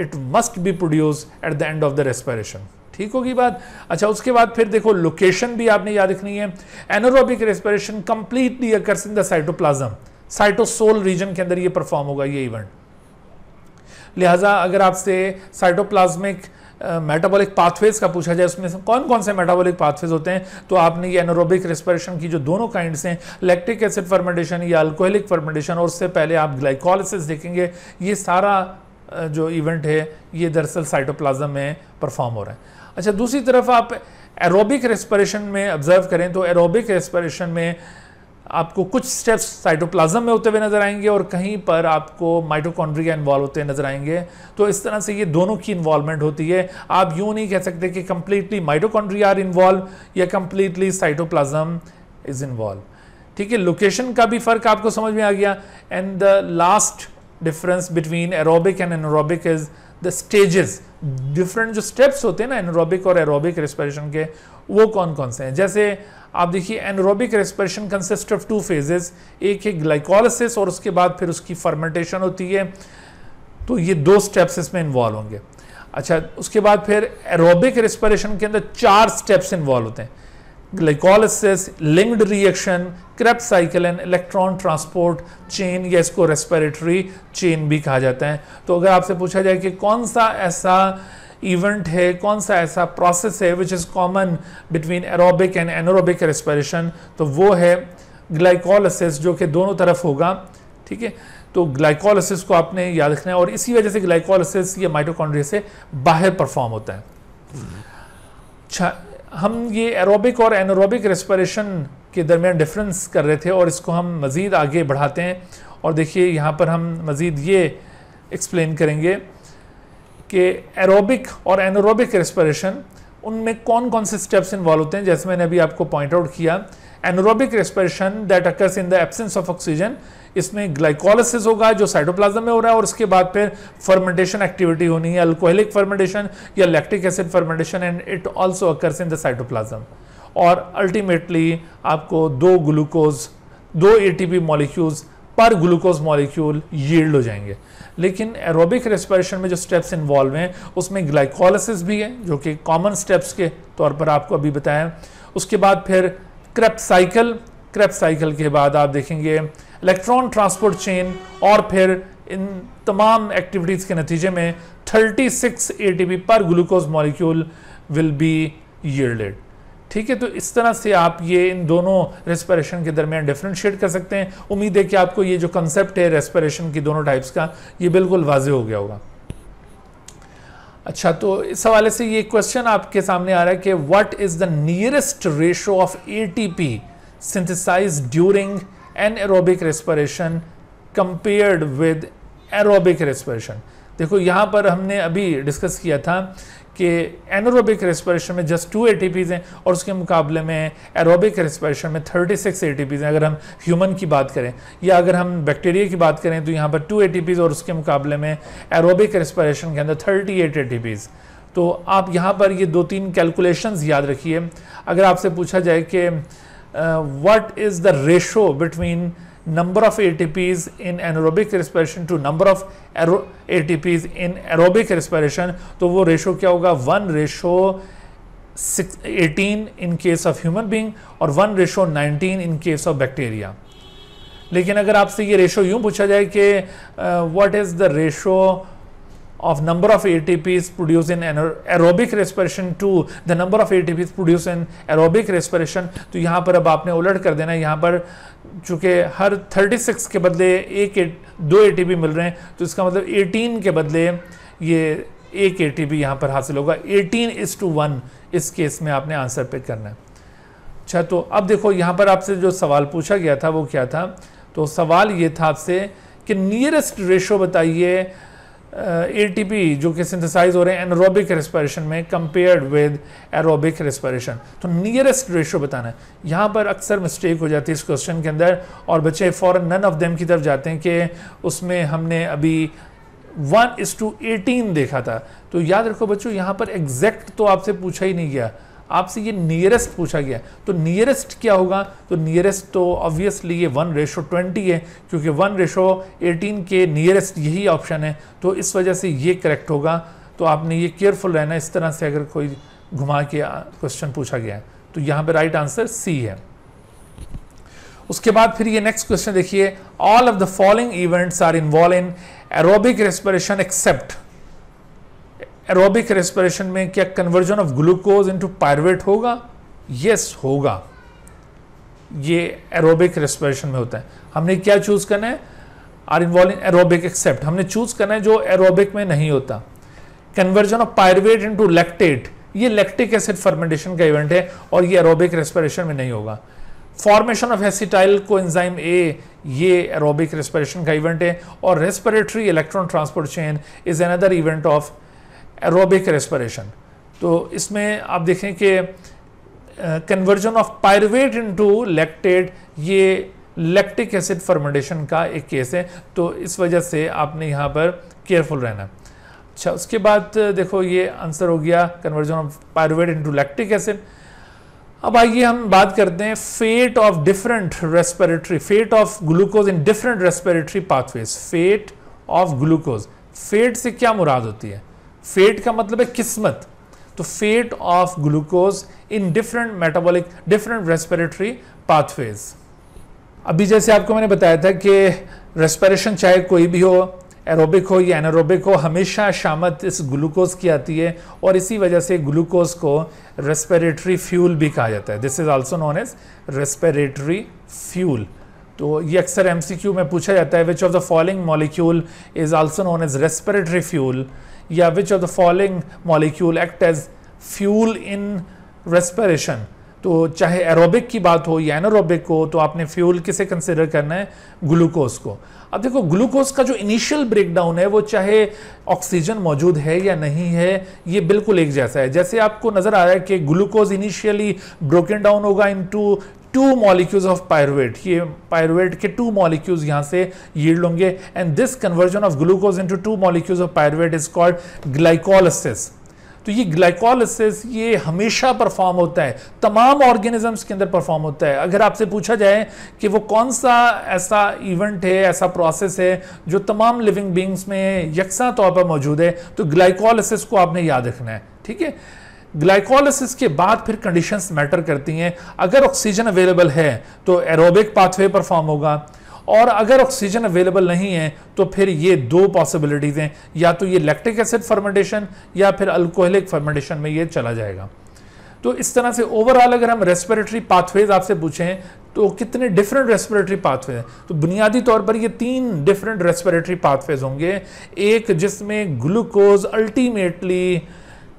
Speaker 1: it must be produce at the end of the respiration ठीक होगी बात अच्छा उसके बाद फिर देखो लोकेशन भी आपने याद रखनी है anaerobic respiration completely occurs in the cytoplasm cytosol region के अंदर ये परफॉर्म होगा ये इवेंट लिहाजा अगर आपसे साइटोप्लाज्मिक मेटाबॉलिक पाथवेज का पूछा जाए उसमें कौन कौन से मेटाबॉलिक पाथवेज होते हैं तो आपने ये एनोरोबिक रेस्पिरेशन की जो दोनों काइंड्स हैं लैक्टिक एसिड फर्मेंटेशन या अल्कोहलिक फर्मेंटेशन और उससे पहले आप ग्लाइकोलिसिस देखेंगे ये सारा जो इवेंट है ये दरअसल साइटोप्लाज्म में परफॉर्म हो रहा है अच्छा दूसरी तरफ आप एरोबिक रेस्परेशन में ऑब्जर्व करें तो एरोबिक रेस्परेशन में आपको कुछ स्टेप्स साइटोप्लाज्म में होते हुए नजर आएंगे और कहीं पर आपको माइटोकॉन्ड्रिया इन्वॉल्व होते नजर आएंगे तो इस तरह से ये दोनों की इन्वॉल्वमेंट होती है आप यूँ नहीं कह सकते कि कंप्लीटली माइटोकॉन्ड्रिया आर इन्वॉल्व या कंप्लीटली साइटोप्लाज्म इज इन्वॉल्व ठीक है लोकेशन का भी फर्क आपको समझ में आ गया and the last difference between aerobic and anaerobic is the stages different जो स्टेप्स होते हैं ना एनरोबिक और एरोबिक रेस्पिरेशन के वो कौन कौन से हैं जैसे आप देखिए anaerobic respiration consist of two phases एक है ग्लाइकोलिसिस और उसके बाद फिर उसकी फर्मेंटेशन होती है तो ये दो स्टेप्स इसमें इन्वॉल्व होंगे अच्छा उसके बाद फिर एरोबिक रेस्पिरेशन के अंदर चार स्टेप्स इन्वॉल्व होते हैं glycolysis linked reaction Krebs cycle and electron transport chain या इसको रेस्पिरेटरी चेन भी कहा जाता है तो अगर आपसे पूछा जाए कि कौन सा ऐसा इवेंट है कौन सा ऐसा प्रोसेस है which is common between aerobic and anaerobic respiration तो वो है ग्लाइकोलिसिस जो कि दोनों तरफ होगा ठीक है तो ग्लाइकोलिस को आपने याद रखना है और इसी वजह से ग्लाइकोलिस या माइटोकॉन्ड्रिया से बाहर परफॉर्म होता है अच्छा हम ये एरोबिक और एनोरोबिक रेस्परेशन के दरमियान डिफरेंस कर रहे थे और इसको हम मज़ीद आगे बढ़ाते हैं और देखिए यहाँ पर हम मज़ीद ये एक्सप्लेन करेंगे कि एरोबिक और एनोरोबिक रेस्परेशन उनमें कौन कौन से स्टेप्स इन्वॉल्व होते हैं जैसे मैंने अभी आपको पॉइंट आउट किया anaerobic respiration that occurs in the absence of oxygen इसमें ग्लाइकोलिसिस होगा जो साइटोप्लाज्म में हो रहा है और उसके बाद फिर फर्मेंटेशन एक्टिविटी होनी है अल्कोहलिक फर्मेंटेशन या lactic acid fermentation and it also occurs in the cytoplasm और अल्टीमेटली आपको दो ग्लूकोज दो एटीपी मॉलिक्यूल्स पर ग्लूकोज मॉलिक्यूल यील्ड हो जाएंगे लेकिन एरोबिक रेस्पिरेशन में जो स्टेप्स इन्वॉल्व हैं उसमें ग्लाइकोलिसिस भी है जो कि कॉमन स्टेप्स के तौर पर आपको अभी बताया उसके बाद फिर क्रेप साइकिल क्रेप साइकिल के बाद आप देखेंगे इलेक्ट्रॉन ट्रांसपोर्ट चेन और फिर इन तमाम एक्टिविटीज़ के नतीजे में 36 एटीपी पर glucose molecule will be yielded ठीक है तो इस तरह से आप ये इन दोनों रेस्परेशन के दरमियान डिफ्रेंशिएट कर सकते हैं उम्मीद है कि आपको ये जो कंसेप्ट है रेस्परेशन की दोनों टाइप्स का ये बिल्कुल वाजे हो गया होगा अच्छा तो इस हवाले से ये क्वेश्चन आपके सामने आ रहा है कि what is the nearest ratio of ATP synthesise during N aerobic respiration compared with aerobic respiration देखो यहाँ पर हमने अभी डिस्कस किया था कि एनोरोबिक रेस्परेशन में जस्ट टू एटीपीज हैं और उसके मुकाबले में एरोबिक रेस्परेशन में 36 सिक्स एटीपीज हैं अगर हम ह्यूमन की बात करें या अगर हम बैक्टीरिया की बात करें तो यहाँ पर टू ए और उसके मुकाबले में एरोबिक रेस्परेशन के अंदर थर्टी एट तो आप यहाँ पर ये दो तीन कैलकुलेशंस याद रखिए अगर आपसे पूछा जाए कि what is the ratio between number of ATPs in anaerobic respiration to number of ATPs in aerobic respiration तो वो रेशो क्या होगा one ratio eighteen in case of human being और one ratio nineteen in case of bacteria लेकिन अगर आपसे ये रेशो यूं पूछा जाए कि what is the ratio of number of ATPs produced in aerobic respiration to the number of ATPs produced in aerobic respiration तो यहाँ पर अब आपने उलट कर देना यहाँ पर चूँकि हर 36 के बदले एक ए, दो ए मिल रहे हैं तो इसका मतलब 18 के बदले ये एक ए टी बी यहाँ पर हासिल होगा 18 इस टू वन इस केस में आपने आंसर पिक करना है अच्छा तो अब देखो यहाँ पर आपसे जो सवाल पूछा गया था वो क्या था तो सवाल ये था आपसे कि नियरेस्ट रेशो बताइए एटीपी uh, जो कि सिंथेसाइज हो रहे हैं एनरोबिक रेस्पिरेशन में कंपेयर्ड विद एरोबिक रेस्पिरेशन तो नियरेस्ट रेशो बताना है यहाँ पर अक्सर मिस्टेक हो जाती है इस क्वेश्चन के अंदर और बच्चे फॉर नन ऑफ देम की तरफ जाते हैं कि उसमें हमने अभी वन इस टू एटीन देखा था तो याद रखो बच्चों यहाँ पर एग्जैक्ट तो आपसे पूछा ही नहीं गया आपसे ये नियरेस्ट पूछा गया तो नियरेस्ट क्या होगा तो नियरेस्ट तो ऑब्वियसली ये वन रेशो ट्वेंटी है क्योंकि वन रेशो एटीन के नियरेस्ट यही ऑप्शन है तो इस वजह से ये करेक्ट होगा तो आपने ये केयरफुल रहना इस तरह से अगर कोई घुमा के क्वेश्चन पूछा गया तो यहाँ पर राइट आंसर सी है उसके बाद फिर ये नेक्स्ट क्वेश्चन देखिए all of the following events are involve in aerobic respiration except aerobic respiration में क्या conversion of glucose into pyruvate होगा यस होगा ये एरोबिक रेस्पिरेशन में होता है हमने क्या चूज करना है आर इन्वॉल्विंग एरोबिक एक्सेप्ट हमने चूज करना है जो एरोबिक में नहीं होता conversion of pyruvate into lactate ये लैक्टिक एसिड फर्मेंटेशन का इवेंट है और ये एरोबिक रेस्पिरेशन में नहीं होगा formation of acetyl coenzyme A ये एरोबिक रेस्पिरेशन का इवेंट है और respiratory electron transport chain is another event of aerobic respiration तो इसमें आप देखें कि conversion of pyruvate into lactate ये लैक्टिक एसिड फर्मेंडेशन का एक केस है तो इस वजह से आपने यहाँ पर केयरफुल रहना अच्छा उसके बाद देखो ये आंसर हो गया conversion of pyruvate into lactic acid अब आइए हम बात करते हैं fate of different respiratory fate of glucose in different respiratory pathways fate of glucose fate से क्या मुराद होती है फेट का मतलब है किस्मत तो fate of glucose in different metabolic different respiratory pathways अभी जैसे आपको मैंने बताया था कि रेस्पिरेशन चाहे कोई भी हो एरोबिक हो या एनारोबिक हो हमेशा शामत इस ग्लूकोज की आती है और इसी वजह से ग्लूकोज को रेस्पिरेटरी फ्यूल भी कहा जाता है this is also known as respiratory fuel तो ये अक्सर एम में पूछा जाता है which of the following molecule is also known as respiratory fuel या which of the following molecule act as fuel in respiration तो चाहे एरोबिक की बात हो या एनोरोबिक हो तो आपने फ्यूल किसे कंसिडर करना है ग्लूकोज को अब देखो ग्लूकोज का जो इनिशियल ब्रेकडाउन है वो चाहे ऑक्सीजन मौजूद है या नहीं है ये बिल्कुल एक जैसा है जैसे आपको नज़र आ रहा है कि ग्लूकोज इनिशियली ब्रोकन डाउन होगा into two molecules of pyruvate ये पायरुवेट के टू मॉलिक्यूल्स यहाँ से यील्ड होंगे and this conversion of glucose into two molecules of pyruvate is called glycolysis तो ये ग्लाइकोलिसिस ये हमेशा परफॉर्म होता है तमाम ऑर्गेनिजम्स के अंदर परफॉर्म होता है अगर आपसे पूछा जाए कि वो कौन सा ऐसा इवेंट है ऐसा प्रोसेस है जो तमाम लिविंग बींग्स में यकसा तौर पर मौजूद है तो ग्लाइकोलिसिस को आपने याद रखना है ठीक है ग्लाइकोलिसिस के बाद फिर कंडीशंस मैटर करती हैं अगर ऑक्सीजन अवेलेबल है तो एरोबिक पाथवे पर फॉर्म होगा और अगर ऑक्सीजन अवेलेबल नहीं है तो फिर ये दो पॉसिबिलिटीज़ हैं या तो ये लैक्टिक एसिड फर्मेंटेशन या फिर अल्कोहलिक फर्मेंटेशन में ये चला जाएगा तो इस तरह से ओवरऑल अगर हम रेस्पिरेटरी पाथवेज आपसे पूछें तो कितने डिफरेंट रेस्पिरेटरी पाथवेज हैं तो बुनियादी तौर पर ये तीन डिफरेंट रेस्पिरेटरी पाथवेज होंगे एक जिसमें ग्लूकोज अल्टीमेटली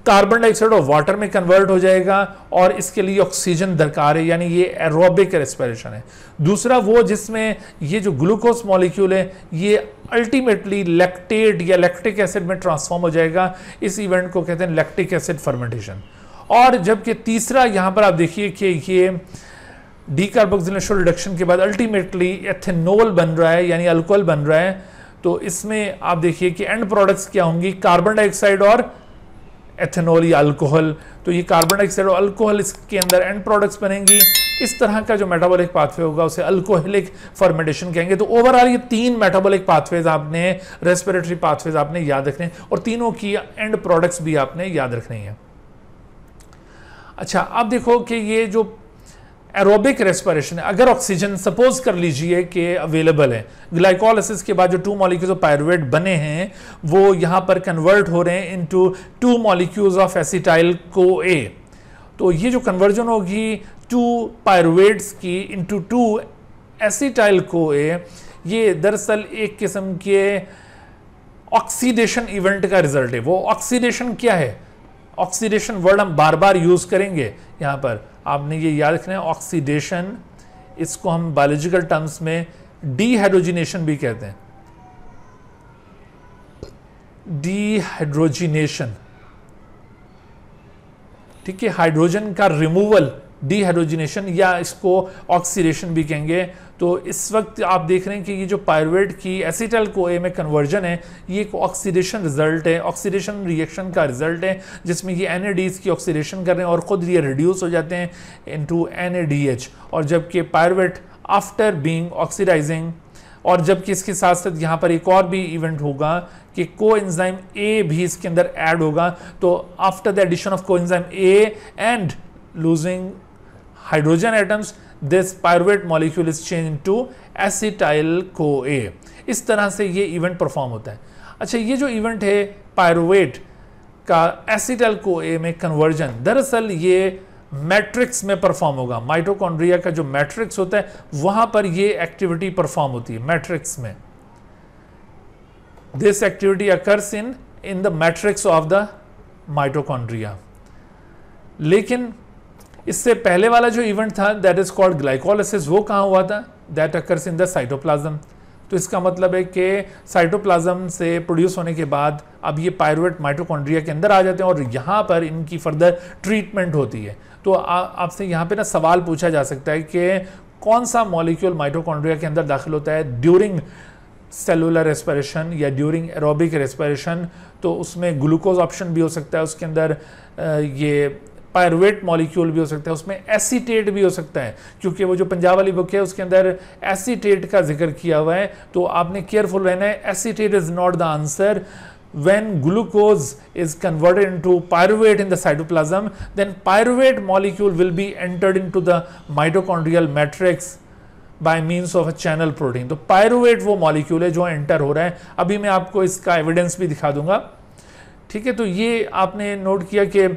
Speaker 1: कार्बन डाइऑक्साइड और वाटर में कन्वर्ट हो जाएगा और इसके लिए ऑक्सीजन दरकार है यानी ये एरोबिक रेस्पिरेशन है दूसरा वो जिसमें ये जो ग्लूकोज मॉलिक्यूल है ये अल्टीमेटली लैक्टेट या लैक्टिक एसिड में ट्रांसफॉर्म हो जाएगा इस इवेंट को कहते हैं लैक्टिक एसिड फर्मेंटेशन और जबकि तीसरा यहाँ पर आप देखिए कि ये डी रिडक्शन के बाद अल्टीमेटली एथेनोल बन रहा है यानी अल्कोहल बन रहा है तो इसमें आप देखिए कि एंड प्रोडक्ट्स क्या होंगी कार्बन डाइऑक्साइड और एथेनॉल या अल्कोहल तो ये कार्बन डाइऑक्साइड और अल्कोहल इसके अंदर एंड प्रोडक्ट्स बनेंगी इस तरह का जो मेटाबॉलिक पाथवे होगा उसे अल्कोहलिक फॉर्मेटेशन कहेंगे तो ओवरऑल ये तीन मेटाबॉलिक पाथवेज आपने रेस्पिरेटरी पाथवेज आपने याद रखने और तीनों की एंड प्रोडक्ट्स भी आपने याद रखने हैं अच्छा अब देखो कि ये जो एरोबिक है अगर ऑक्सीजन सपोज कर लीजिए कि अवेलेबल है ग्लाइकोलिस के बाद जो टू मॉलिक्यूल्स ऑफ पायरुवेट बने हैं वो यहाँ पर कन्वर्ट हो रहे हैं into two molecules of acetyl को ए तो ये जो कन्वर्जन होगी टू पायरुवेट्स की इंटू टू एसिटाइल को ए ये दरअसल एक किस्म के ऑक्सीडेशन इवेंट का रिजल्ट है वो ऑक्सीडेशन क्या है ऑक्सीडेशन वर्ड हम बार बार यूज़ करेंगे यहां पर आपने ये याद रखना है ऑक्सीडेशन इसको हम बायोलॉजिकल टर्म्स में डीहाइड्रोजिनेशन भी कहते हैं डीहाइड्रोजिनेशन ठीक है हाइड्रोजन का रिमूवल डीहाइड्रोजिनेशन या इसको ऑक्सीडेशन भी कहेंगे तो इस वक्त आप देख रहे हैं कि ये जो पायरवेट की एसिटल को ए में कन्वर्जन है ये एक ऑक्सीडेशन रिजल्ट है ऑक्सीडेशन रिएक्शन का रिजल्ट है जिसमें ये एन की ऑक्सीडेशन कर रहे हैं और ख़ुद ये रिड्यूस हो जाते हैं इनटू एन और जबकि पायरवेट आफ्टर बींग ऑक्सीडाइजिंग और जबकि इसके साथ साथ यहाँ पर एक और भी इवेंट होगा कि को एंजाइम ए भी इसके अंदर ऐड होगा तो after the addition of coenzyme A and losing atoms this pyruvate molecule is change to acetyl को ए इस तरह से ये इवेंट परफॉर्म होता है अच्छा ये जो इवेंट है पायरोवेट का को ए में कन्वर्जन दरअसल ये मैट्रिक्स में परफॉर्म होगा माइटोकॉन्ड्रिया का जो मैट्रिक्स होता है वहां पर ये एक्टिविटी परफॉर्म होती है मैट्रिक्स में this activity occurs in in the matrix of the mitochondria लेकिन इससे पहले वाला जो इवेंट था दैट इज कॉल्ड ग्लाइकोलिसिस वो कहाँ हुआ था that occur in the cytoplasm तो इसका मतलब है कि साइटोप्लाज्म से प्रोड्यूस होने के बाद अब ये पायरोट माइटोकॉन्ड्रिया के अंदर आ जाते हैं और यहाँ पर इनकी फर्दर ट्रीटमेंट होती है तो आपसे यहाँ पे ना सवाल पूछा जा सकता है कि कौन सा मॉलिक्यूल माइटोकॉन्ड्रिया के अंदर दाखिल होता है ड्यूरिंग सेलुलर रेस्परेशन या ड्यूरिंग एरोबिक रेस्परेशन तो उसमें ग्लूकोज ऑप्शन भी हो सकता है उसके अंदर ये पायरुवेट मॉलिक्यूल भी हो सकता है उसमें एसीटेट भी हो सकता है क्योंकि वो जो पंजाब वाली बुक है उसके अंदर एसीटेट का जिक्र किया हुआ है तो आपने केयरफुल रहना है acetate is not the answer when glucose is converted into pyruvate in the cytoplasm then pyruvate molecule will be entered into the mitochondrial matrix by means of a channel protein तो पायरुवेट वो मॉलिक्यूल है जो एंटर हो रहा है अभी मैं आपको इसका एविडेंस भी दिखा दूंगा ठीक है तो ये आपने नोट किया कि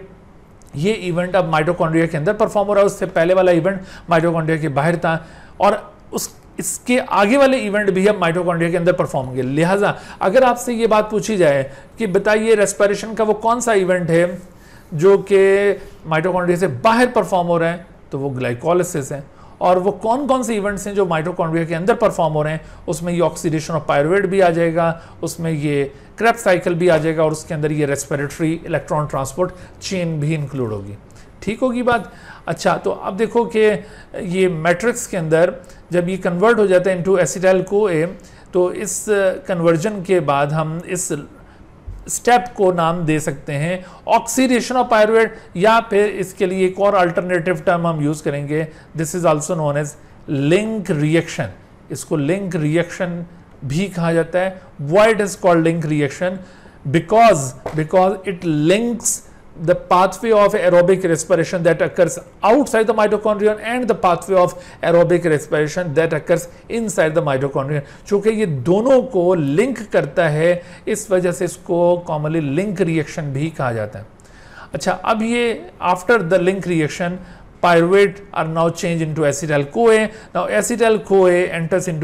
Speaker 1: ये इवेंट अब माइटोकॉन्ड्रिया के अंदर परफॉर्म हो रहा है उससे पहले वाला इवेंट माइटोकॉन्ड्रिया के बाहर था और उस इसके आगे वाले इवेंट भी अब माइटोकॉन्ड्रिया के अंदर परफॉर्म होंगे लिहाजा अगर आपसे ये बात पूछी जाए कि बताइए रेस्पिरेशन का वो कौन सा इवेंट है जो कि माइटोकॉन्ड्रिया से बाहर परफॉर्म हो रहे हैं तो वो ग्लाइकोलिसिस हैं और वो कौन कौन से इवेंट्स हैं जो माइटोकॉन्ड्रिया के अंदर परफॉर्म हो रहे हैं उसमें ये ऑक्सीडेशन ऑफ पायरोड भी आ जाएगा उसमें ये क्रेप साइकिल भी आ जाएगा और उसके अंदर ये रेस्पिरेटरी इलेक्ट्रॉन ट्रांसपोर्ट चेन भी इंक्लूड होगी ठीक होगी बात अच्छा तो अब देखो कि ये मैट्रिक्स के अंदर जब ये कन्वर्ट हो जाता है इनटू एसिटाइल को ए तो इस कन्वर्जन के बाद हम इस स्टेप को नाम दे सकते हैं ऑक्सीडेशन ऑफ पायरुवेट या फिर इसके लिए एक और अल्टरनेटिव टर्म हम यूज़ करेंगे this is also known as link reaction इसको लिंक रिएक्शन भी कहा जाता है why it is called link reaction because because it links the pathway of aerobic respiration that occurs outside the mitochondrion and the pathway of aerobic respiration that occurs inside the mitochondrion चूंकि ये दोनों को लिंक करता है इस वजह से इसको कॉमनली लिंक रिएक्शन भी कहा जाता है अच्छा अब ये after the link reaction pyruvate are now change into acetyl co now acetyl co enters in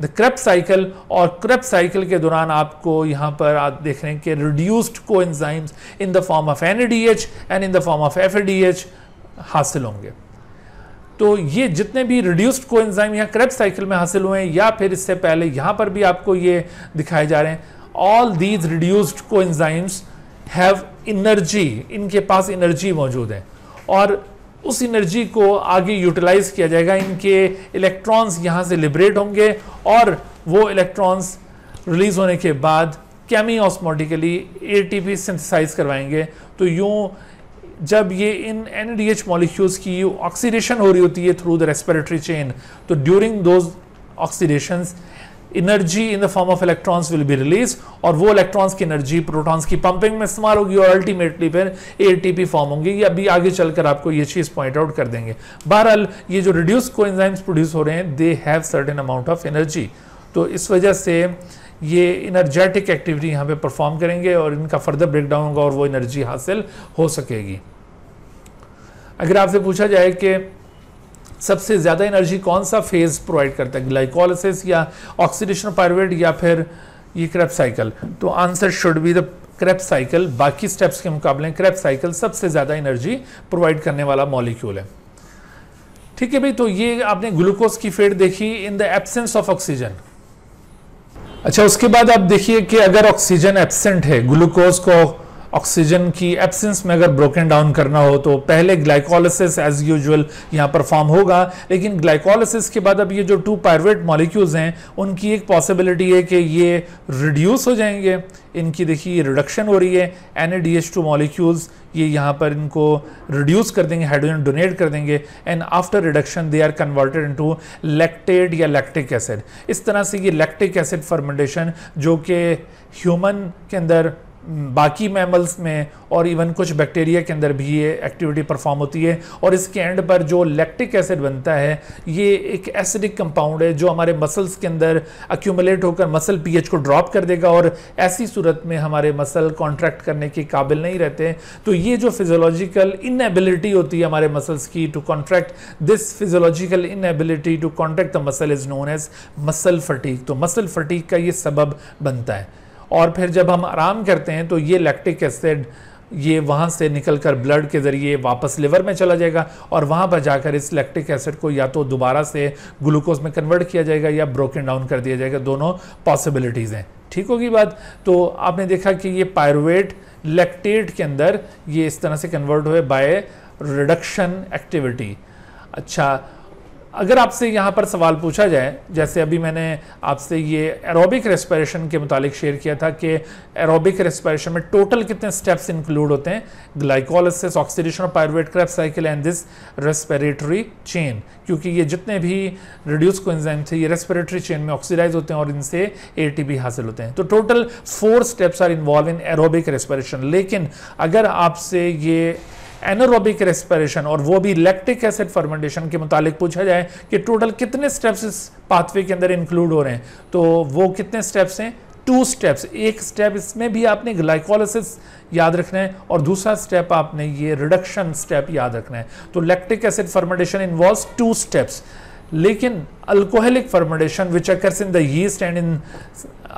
Speaker 1: the Krebs cycle और क्रप साइकिल के दौरान आपको यहाँ पर आप देख रहे हैं कि reduced coenzymes in the form of N and in the form of F हासिल होंगे तो ये जितने भी रिड्यूस्ड को एंजाइम यहाँ क्रेप साइकिल में हासिल हुए हैं या फिर इससे पहले यहाँ पर भी आपको ये दिखाए जा रहे हैं all these reduced coenzymes have energy इनके पास इनर्जी मौजूद है और उस एनर्जी को आगे यूटिलाइज किया जाएगा इनके इलेक्ट्रॉन्स यहाँ से लिबरेट होंगे और वो इलेक्ट्रॉन्स रिलीज होने के बाद कैमी ऑस्मोटिकली ए सिंथेसाइज करवाएंगे तो यूँ जब ये इन एन डी एच मॉलिक्यूल्स की ऑक्सीडेशन हो रही होती है थ्रू द रेस्पिरेटरी चेन तो during those oxidations energy in the form of electrons will be release और वो इलेक्ट्रॉन्स की एनर्जी प्रोटॉन्स की पंपिंग में इस्तेमाल होगी और अल्टीमेटली फिर एटीपी फॉर्म होंगी ये अभी आगे चलकर आपको ये चीज पॉइंट आउट कर देंगे बहरहाल ये जो रिड्यूस को प्रोड्यूस हो रहे हैं they have certain amount of energy तो इस वजह से ये इनर्जेटिक एक्टिविटी यहाँ पे परफॉर्म करेंगे और इनका फर्दर ब्रेकडाउन होगा और वो एनर्जी हासिल हो सकेगी अगर आपसे पूछा जाए कि सबसे ज़्यादा एनर्जी कौन सा फेज़ प्रोवाइड करता है ग्लाइकोलिसिस या ऑक्सीडेशन पायरवेड या फिर ये क्रैप साइकिल तो answer should be the Krebs cycle बाकी स्टेप्स के मुकाबले क्रैप साइकिल सबसे ज़्यादा एनर्जी प्रोवाइड करने वाला मॉलिक्यूल है ठीक है भाई तो ये आपने ग्लूकोज की फेड देखी in the absence of oxygen अच्छा उसके बाद आप देखिए कि अगर ऑक्सीजन एबसेंट है ग्लूकोज को ऑक्सीजन की एब्सेंस में अगर ब्रोकन डाउन करना हो तो पहले ग्लाइकोलिसिस एज यूजुअल यहाँ पर फॉर्म होगा लेकिन ग्लाइकोलिसिस के बाद अब ये जो टू पायरवेट मॉलिक्यूल्स हैं उनकी एक पॉसिबिलिटी है कि ये रिड्यूस हो जाएंगे इनकी देखिए रिडक्शन हो रही है N A D H two molecules ये यहाँ पर इनको रिड्यूस कर देंगे हाइड्रोजन डोनेट कर देंगे and after reduction they are converted into lactate या लैक्टिक एसिड इस तरह से ये लैक्टिक एसिड फर्मेंटेशन जो कि ह्यूमन के अंदर बाकी मैमल्स में और इवन कुछ बैक्टीरिया के अंदर भी ये एक्टिविटी परफॉर्म होती है और इसके एंड पर जो लैक्टिक एसिड बनता है ये एक एसिडिक कंपाउंड है जो हमारे मसल्स के अंदर अक्यूमलेट होकर मसल पीएच को ड्रॉप कर देगा और ऐसी सूरत में हमारे मसल कॉन्ट्रैक्ट करने के काबिल नहीं रहते तो ये जो फिजोलॉजिकल इनएबिलिटी होती है हमारे मसल्स की to contract this physiological inability to contract the muscle is known as muscle fatigue तो मसल फटीक का ये सबब बनता है और फिर जब हम आराम करते हैं तो ये लैक्टिक एसिड ये वहाँ से निकल कर ब्लड के ज़रिए वापस लिवर में चला जाएगा और वहाँ पर जाकर इस लैक्टिक एसिड को या तो दोबारा से ग्लूकोज में कन्वर्ट किया जाएगा या ब्रोकन डाउन कर दिया जाएगा दोनों पॉसिबिलिटीज़ हैं ठीक होगी बात तो आपने देखा कि ये पायरुवेट लैक्टेट के अंदर ये इस तरह से कन्वर्ट हुए बाय रिडक्शन एक्टिविटी अच्छा अगर आपसे यहाँ पर सवाल पूछा जाए जैसे अभी मैंने आपसे ये एरोबिक रेस्पिरेशन के मुतालिक शेयर किया था कि एरोबिक रेस्पिरेशन में टोटल कितने स्टेप्स इंक्लूड होते हैं ग्लाइकोलिस ऑक्सीडेशन और pyruvate Krebs cycle and this respiratory chain क्योंकि ये जितने भी रिड्यूस इंजाइम थे ये रेस्पिरेटरी चेन में ऑक्सीडाइज होते हैं और इनसे ए हासिल होते हैं तो total four steps are involve in aerobic respiration लेकिन अगर आपसे ये एनोरोबिक रेस्पिरेशन और वो भी लैक्टिक एसिड फर्मेंटेशन के मुतालिक पूछा जाए कि टोटल कितने स्टेप्स इस पाथवे के अंदर इंक्लूड हो रहे हैं तो वो कितने स्टेप्स हैं टू स्टेप्स एक स्टेप इसमें भी आपने ग्लाइकोलिसिस याद रखना है और दूसरा स्टेप आपने ये रिडक्शन स्टेप याद रखना है तो lactic acid fermentation involve two steps लेकिन alcoholic fermentation which occurs in the yeast and in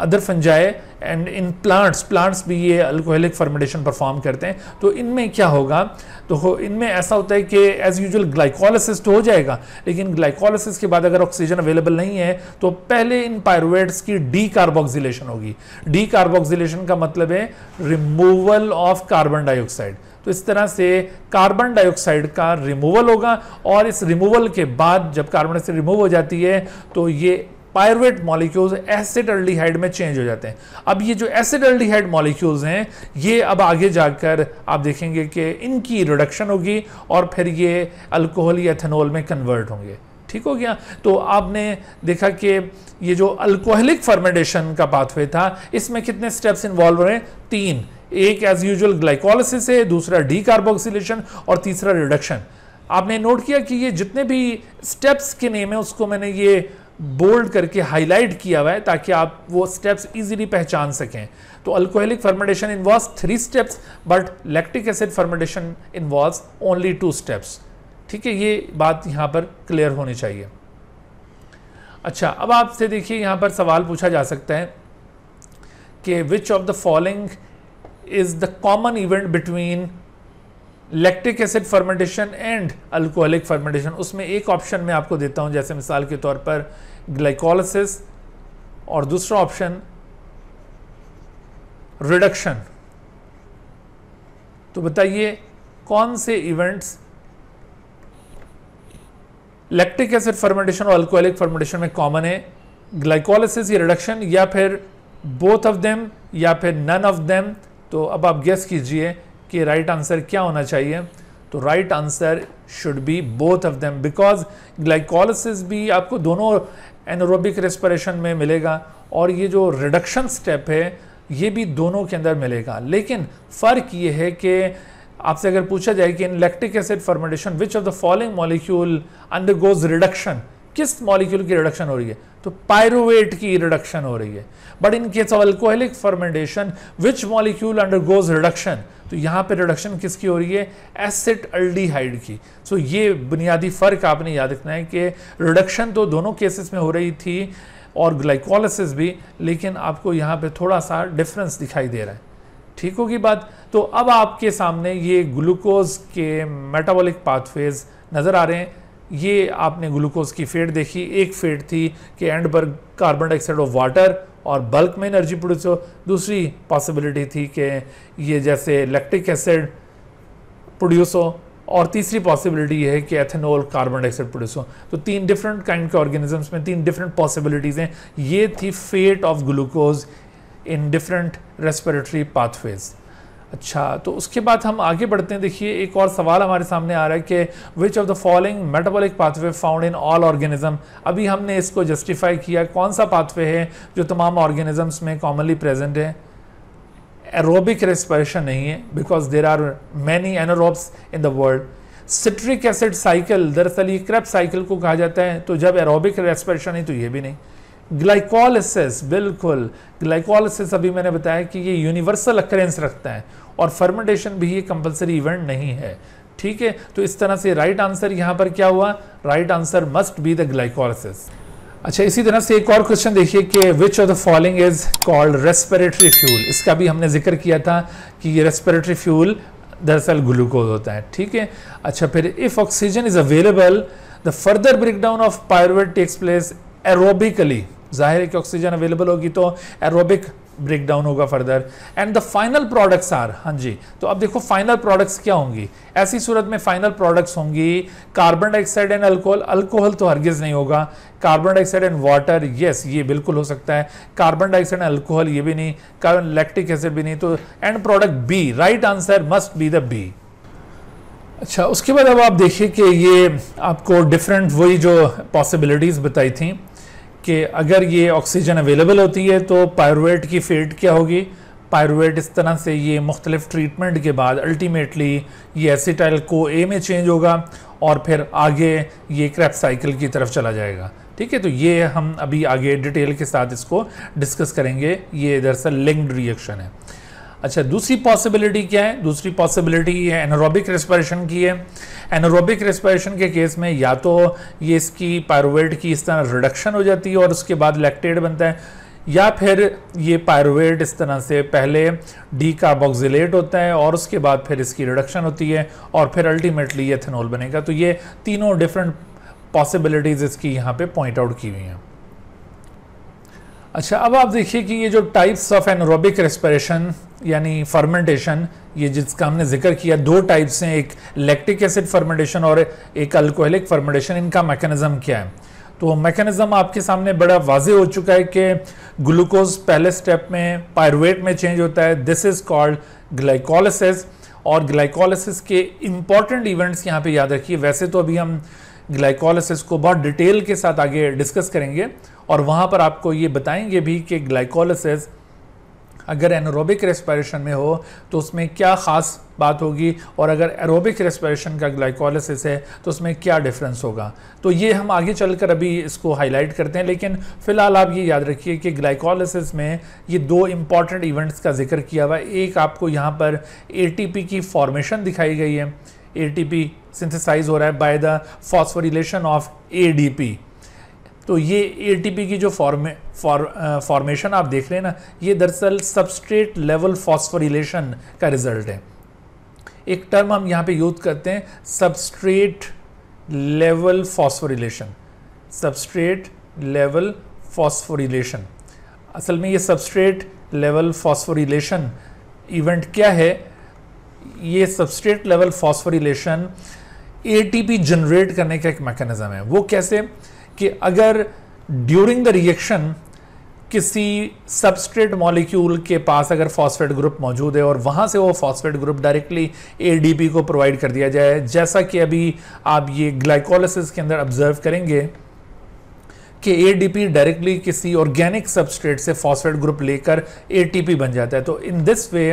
Speaker 1: other fungi and in plants plants भी ये अल्कोहलिक फर्मोडेशन परफॉर्म करते हैं तो इनमें क्या होगा तो इनमें ऐसा होता है कि एज यूजल ग्लाइकोलिस हो जाएगा लेकिन ग्लाइकोलिस के बाद अगर ऑक्सीजन अवेलेबल नहीं है तो पहले इन पायरोवेट्स की डी होगी डी का मतलब है रिमूवल ऑफ कार्बन डाइऑक्साइड तो इस तरह से कार्बन डाइऑक्साइड का रिमूवल होगा और इस रिमूवल के बाद जब कार्बन डाइऑक्साइड रिमूव हो जाती है तो ये पायरवेट मॉलिक्यूल्स एसिड अल्डिहाइड में चेंज हो जाते हैं अब ये जो एसिड अल्डिहाइड मॉलिक्यूल्स हैं ये अब आगे जाकर आप देखेंगे कि इनकी रिडक्शन होगी और फिर ये अल्कोहल या एथेनॉल में कन्वर्ट होंगे ठीक हो गया तो आपने देखा कि ये जो अल्कोहलिक फर्मेंटेशन का पाथवे था इसमें कितने स्टेप्स इन्वॉल्व रहे तीन एक एज यूजल ग्लाइकोलिसिस है दूसरा डीकार्बोक्सिलेशन और तीसरा रिडक्शन आपने नोट किया कि ये जितने भी स्टेप्स के नेम है उसको मैंने ये बोल्ड करके हाईलाइट किया हुआ है ताकि आप वो स्टेप्स इजीली पहचान सकें तो alcoholic fermentation involve three steps but lactic acid fermentation involve only two steps ठीक है ये बात यहाँ पर क्लियर होनी चाहिए अच्छा अब आपसे देखिए यहाँ पर सवाल पूछा जा सकता है कि which of the following is the common event between lactic acid fermentation and alcoholic fermentation उसमें एक ऑप्शन मैं आपको देता हूं जैसे मिसाल के तौर पर ग्लाइकोलिस और दूसरा ऑप्शन रिडक्शन तो बताइए कौन से इवेंट्स लैक्टिक एसिड फर्मेंटेशन और अल्कोहलिक फर्मेंटेशन में कॉमन है ग्लाइकोलिस या रिडक्शन या फिर बोथ ऑफ देम या फिर नन ऑफ देम तो अब आप गेस कीजिए कि राइट आंसर क्या होना चाहिए तो right answer should be both of them because glycolysis भी आपको दोनों एनोरोबिक रेस्परेशन में मिलेगा और ये जो रिडक्शन स्टेप है ये भी दोनों के अंदर मिलेगा लेकिन फ़र्क ये है कि आपसे अगर पूछा जाए कि in lactic acid fermentation which of the following molecule undergoes reduction किस मॉलिक्यूल की रिडक्शन हो रही है तो पायरुवेट की रिडक्शन हो रही है but in case of alcoholic fermentation which molecule goes reduction तो यहां पे रिडक्शन किसकी हो रही है एसिड अल्डीहाइड की सो so, ये बुनियादी फ़र्क आपने याद रखना है कि रिडक्शन तो दोनों केसेस में हो रही थी और ग्लाइकोलिस भी लेकिन आपको यहाँ पे थोड़ा सा डिफरेंस दिखाई दे रहा है ठीक होगी बात तो अब आपके सामने ये ग्लूकोज के मेटाबॉलिक पाथवेज नज़र आ रहे हैं ये आपने ग्लूकोज की फेट देखी एक फेट थी कि एंड पर कार्बन डाइऑक्साइड ऑफ वाटर और बल्क में एनर्जी प्रोड्यूस हो दूसरी पॉसिबिलिटी थी कि ये जैसे लैक्टिक एसिड प्रोड्यूस हो और तीसरी पॉसिबिलिटी ये है कि एथेनॉल कार्बन डाइऑक्साइड प्रोड्यूस हो तो तीन डिफरेंट काइंड के ऑर्गेनिजम्स में तीन डिफरेंट पॉसिबिलिटीज़ हैं ये थी fate of glucose in different respiratory pathways अच्छा तो उसके बाद हम आगे बढ़ते हैं देखिए एक और सवाल हमारे सामने आ रहा है कि which of the following metabolic pathway found in all organism अभी हमने इसको जस्टिफाई किया कौन सा पाथवे है जो तमाम ऑर्गेनिजम्स में कॉमनली प्रेजेंट है एरोबिक रेस्पिरेशन नहीं है because there are many anaerobes in the world citric acid cycle दरअसल ये क्रैप साइकिल को कहा जाता है तो जब एरोबिक रेस्पिरेशन है तो ये भी नहीं ग्लाइकोलिसिस बिल्कुल ग्लाइकोलिसिस अभी मैंने बताया कि ये यूनिवर्सल अक्रेंस रखता है और फर्मेंटेशन भी ये कंपलसरी इवेंट नहीं है ठीक है तो इस तरह से राइट आंसर यहाँ पर क्या हुआ right answer must be the glycolysis अच्छा इसी तरह से एक और क्वेश्चन देखिए कि which of the following is called respiratory fuel इसका भी हमने जिक्र किया था कि ये रेस्पिरेटरी फ्यूल दरअसल ग्लूकोज होता है ठीक है अच्छा फिर if oxygen is available the further breakdown of pyruvate takes place aerobically जाहिर है कि ऑक्सीजन अवेलेबल होगी तो एरोबिक ब्रेक डाउन होगा further and the final products are हाँ जी तो अब देखो फाइनल प्रोडक्ट्स क्या होंगी ऐसी सूरत में फाइनल प्रोडक्ट्स होंगी carbon dioxide and alcohol alcohol तो हरगिज़ नहीं होगा carbon dioxide and water yes ये बिल्कुल हो सकता है कार्बन डाइऑक्साइड एंड अल्कोहल ये भी नहीं कार्बन लैक्टिक एसिड भी नहीं तो end product B right answer must be the B अच्छा उसके बाद अब आप देखिए कि ये आपको डिफरेंट वही जो पॉसिबिलिटीज़ बताई थी कि अगर ये ऑक्सीजन अवेलेबल होती है तो पायरवेट की फेट क्या होगी पायरवेट इस तरह से ये मुख्तलिफ ट्रीटमेंट के बाद अल्टीमेटली ये एसिटाइल को ए में चेंज होगा और फिर आगे ये क्रैप साइकिल की तरफ चला जाएगा ठीक है तो ये हम अभी आगे डिटेल के साथ इसको डिस्कस करेंगे ये दरअसल लिंक्ड रिएक्शन है अच्छा दूसरी पॉसिबिलिटी क्या है दूसरी पॉसिबिलिटी है एनोरोबिक रेस्पिरेशन की है एनोरोबिक रेस्पिरेशन के केस में या तो ये इसकी पायरोवेट की इस तरह रिडक्शन हो जाती है और उसके बाद लैक्टेड बनता है या फिर ये पायरोवेट इस तरह से पहले डी कार्बोक्सिलेट होता है और उसके बाद फिर इसकी रिडक्शन होती है और फिर अल्टीमेटली एथेनॉल बनेगा तो ये तीनों डिफरेंट पॉसिबिलिटीज़ इसकी यहाँ पे पॉइंट आउट की हुई हैं अच्छा अब आप देखिए कि ये जो टाइप्स ऑफ एनोरोबिक रेस्पिरेशन यानी फर्मेंटेशन ये जिसका हमने जिक्र किया दो टाइप्स हैं एक लैक्टिक एसिड फर्मेंटेशन और एक अल्कोहलिक फर्मेंटेशन इनका मैकेनिज्म क्या है तो मैकेनिज्म आपके सामने बड़ा वाजे हो चुका है कि ग्लूकोज पहले स्टेप में पायरवेट में चेंज होता है दिस इज कॉल्ड ग्लाइकोलिसिस और ग्लाइकोलिसिस के इंपॉर्टेंट इवेंट्स यहाँ पे याद रखिए वैसे तो अभी हम ग्लाइकोलिसिस को बहुत डिटेल के साथ आगे डिस्कस करेंगे और वहाँ पर आपको ये बताएंगे भी कि ग्लाइकोलिसिस अगर एनोरोबिक रेस्पायरेशन में हो तो उसमें क्या ख़ास बात होगी और अगर एरोबिक रेस्पायरेशन का ग्लाइकोलिसिस है तो उसमें क्या डिफरेंस होगा तो ये हम आगे चलकर अभी इसको हाईलाइट करते हैं लेकिन फ़िलहाल आप ये याद रखिए कि ग्लाइकोलिसिस में ये दो इंपॉर्टेंट इवेंट्स का जिक्र किया हुआ है एक आपको यहाँ पर ए की फॉर्मेशन दिखाई गई है ए सिंथेसाइज हो रहा है by the phosphorylation of A तो ये ए की जो फॉर्मे फॉर फॉर्मेशन आप देख रहे हैं ना ये दरअसल सबस्ट्रेट लेवल फॉस्फोरिलेशन का रिजल्ट है एक टर्म हम यहाँ पे यूज करते हैं substrate level phosphorylation substrate level phosphorylation असल में ये सबस्ट्रेट लेवल फॉस्फोरिलेशन इवेंट क्या है ये substrate level phosphorylation ATP generate करने का एक मैकेनिज्म है वो कैसे कि अगर ड्यूरिंग द रिएक्शन किसी सबस्ट्रेट मॉलिक्यूल के पास अगर फॉस्फेट ग्रुप मौजूद है और वहाँ से वो फॉस्फेट ग्रुप डायरेक्टली एडीपी को प्रोवाइड कर दिया जाए जैसा कि अभी आप ये ग्लाइकोलाइसिस के अंदर ऑब्जर्व करेंगे कि एडीपी डायरेक्टली किसी ऑर्गेनिक सबस्ट्रेट से फॉस्फेट ग्रुप लेकर एटीपी बन जाता है तो in this way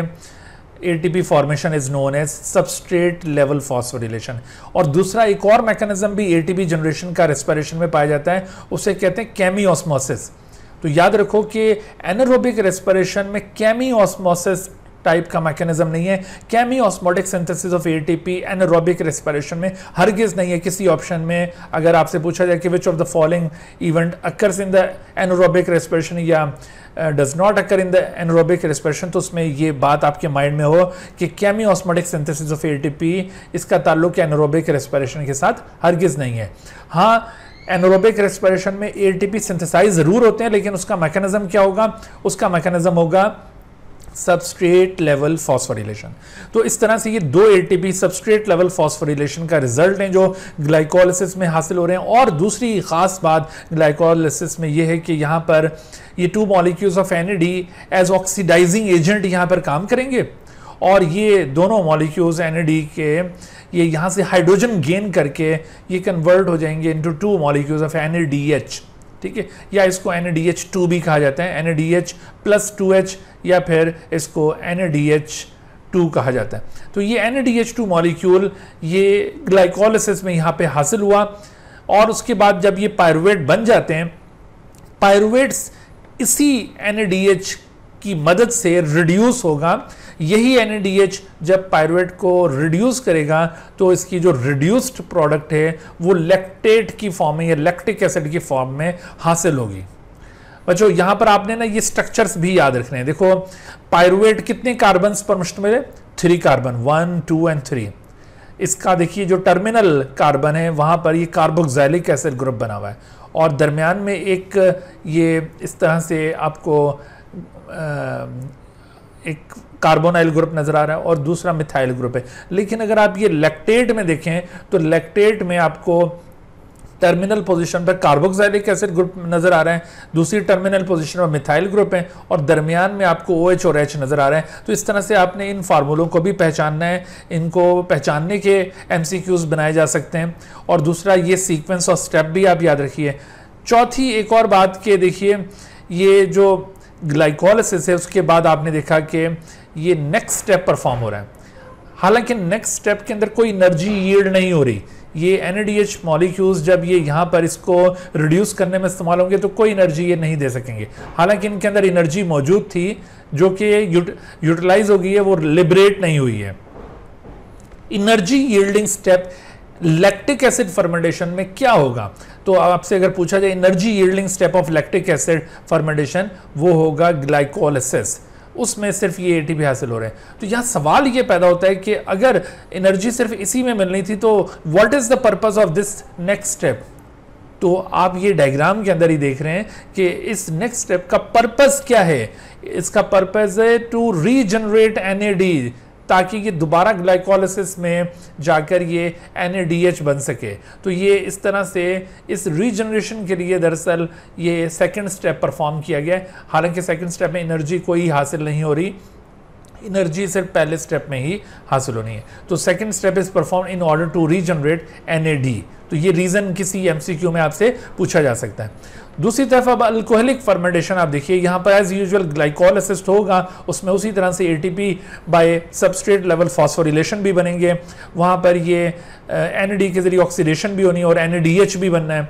Speaker 1: ATP formation is known as substrate level phosphorylation और दूसरा एक और मैकेनिज्म भी एटीपी जनरेशन का रेस्पिरेशन में पाया जाता है उसे कहते हैं कैमी ऑस्मोसिस तो याद रखो कि एनरोबिक रेस्पिरेशन में कैमी ऑस्मोसिस टाइप का मैकेनिज्म नहीं है chemiosmotic synthesis of ATP anaerobic respiration में हरगिज नहीं है किसी ऑप्शन में अगर आपसे पूछा जाए कि which of the following event occurs in the anaerobic respiration या does not occur in the anaerobic respiration तो उसमें ये बात आपके माइंड में हो कि chemiosmotic synthesis of ATP इसका ताल्लुक एनरोबिक रेस्पिरेशन के साथ हरगिज नहीं है हाँ एनरोबिक रेस्पिरेशन में एटीपी सिंथेसाइज ज़रूर होते हैं लेकिन उसका मैकेनिज्म क्या होगा उसका मैकेनिज्म होगा सबस्ट्रेट लेवल फॉस्फोरिलेशन तो इस तरह से ये दो एटीपी सबस्ट्रेट लेवल फॉस्फोरिलेशन का रिजल्ट है जो ग्लाइकोलिस में हासिल हो रहे हैं और दूसरी खास बात ग्लाइकोलिस में ये है कि यहाँ पर ये two molecules of N D as oxidizing agent यहाँ पर काम करेंगे और ये दोनों मॉलिक्यूल्स डी के ये यहाँ से हाइड्रोजन गेन करके ये कन्वर्ट हो जाएंगे into two molecules of N D H ठीक है या इसको एन डी एच टू भी कहा जाता है N D H plus two H या फिर इसको एन डी एच टू कहा जाता है तो ये N D H two molecule ये ग्लाइकोलिसिस में यहाँ पे हासिल हुआ और उसके बाद जब ये पायरुवेट बन जाते हैं पायरुवेट्स इसी एन डी एच की मदद से रिड्यूस होगा यही एन जब पायरुएट को रिड्यूस करेगा तो इसकी जो रिड्यूस्ड प्रोडक्ट है वो लैक्टेट की फॉर्म में या लैक्टिक एसिड की फॉर्म में हासिल होगी बच्चों यहां पर आपने ना ये स्ट्रक्चर्स भी याद रखने हैं देखो पायरुएट कितने कार्बन पर मुश्तमिल है three carbon one two and three इसका देखिए जो टर्मिनल कार्बन है वहां पर ये कार्बोक्सैलिक एसिड ग्रुप बना हुआ है और दरमियान में एक ये इस तरह से आपको एक कार्बोनाइल ग्रुप नजर आ रहा है और दूसरा मिथाइल ग्रुप है लेकिन अगर आप ये लैक्टेट में देखें तो लैक्टेट में आपको टर्मिनल पोजीशन पर कार्बोक्साइलिक एसिड ग्रुप नजर आ रहे हैं दूसरी टर्मिनल पोजीशन पर मिथाइल ग्रुप हैं और दरमियान में आपको ओ OH और एच नजर आ रहे हैं तो इस तरह से आपने इन फार्मूलों को भी पहचानना है इनको पहचानने के एम बनाए जा सकते हैं और दूसरा ये सीक्वेंस और स्टेप भी आप याद रखिए चौथी एक और बात के देखिए ये जो ग्लाइकोलिसिस है उसके बाद आपने देखा कि ये नेक्स्ट स्टेप परफॉर्म हो रहा है हालांकि नेक्स्ट स्टेप के अंदर कोई एनर्जी ईल्ड नहीं हो रही ये एन मॉलिक्यूल्स जब ये यहाँ पर इसको रिड्यूस करने में इस्तेमाल होंगे तो कोई एनर्जी ये नहीं दे सकेंगे हालांकि इनके अंदर एनर्जी मौजूद थी जो कि यूटिलाइज हो गई है वो लिबरेट नहीं हुई है energy yielding step lactic acid fermentation में क्या होगा तो आपसे अगर पूछा जाए energy yielding step of lactic acid fermentation वो होगा ग्लाइकोलिस उसमें सिर्फ ये ए हासिल हो रहे हैं तो यहाँ सवाल ये पैदा होता है कि अगर एनर्जी सिर्फ इसी में मिलनी थी तो what is the purpose of this next step तो आप ये डायग्राम के अंदर ही देख रहे हैं कि इस नेक्स्ट स्टेप का पर्पज़ क्या है इसका पर्पज़ है टू रीजनरेट एन ताकि ये दोबारा ग्लाइकोलिसिस में जाकर ये एन बन सके तो ये इस तरह से इस रीजनरेशन के लिए दरअसल ये सेकंड स्टेप परफॉर्म किया गया है हालांकि सेकंड स्टेप में एनर्जी कोई हासिल नहीं हो रही एनर्जी सिर्फ पहले स्टेप में ही हासिल होनी है तो second step is perform in order to regenerate N तो ये रीज़न किसी एम में आपसे पूछा जा सकता है दूसरी तरफ अब अल्कोहलिक फर्मेंटेशन आप देखिए यहाँ पर एज यूजुअल ग्लाइकोल असिस्ट होगा उसमें उसी तरह से A T P by substrate level phosphorylation भी बनेंगे वहाँ पर ये एन डी के जरिए ऑक्सीडेशन भी होनी है और एन डी एच भी बनना है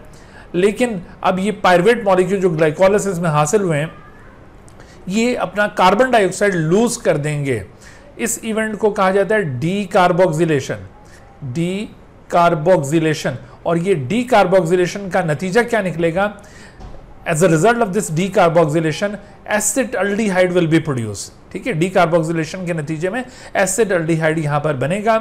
Speaker 1: लेकिन अब ये पायरवेट मॉलिक्यूल जो ग्लाइकोलिस में हासिल हुए हैं ये अपना कार्बन डाइऑक्साइड लूज कर देंगे इस इवेंट को कहा जाता है डी कार्बोक्सिलेशन डी कार्बोक्सिलेशन और ये डी कार्बोक्सिलेशन का नतीजा क्या निकलेगा as a result of this decarboxylation acetaldehyde will be produce ठीक है डी कार्बोक्सिलेशन के नतीजे में एसिड अल्डीहाइड यहाँ पर बनेगा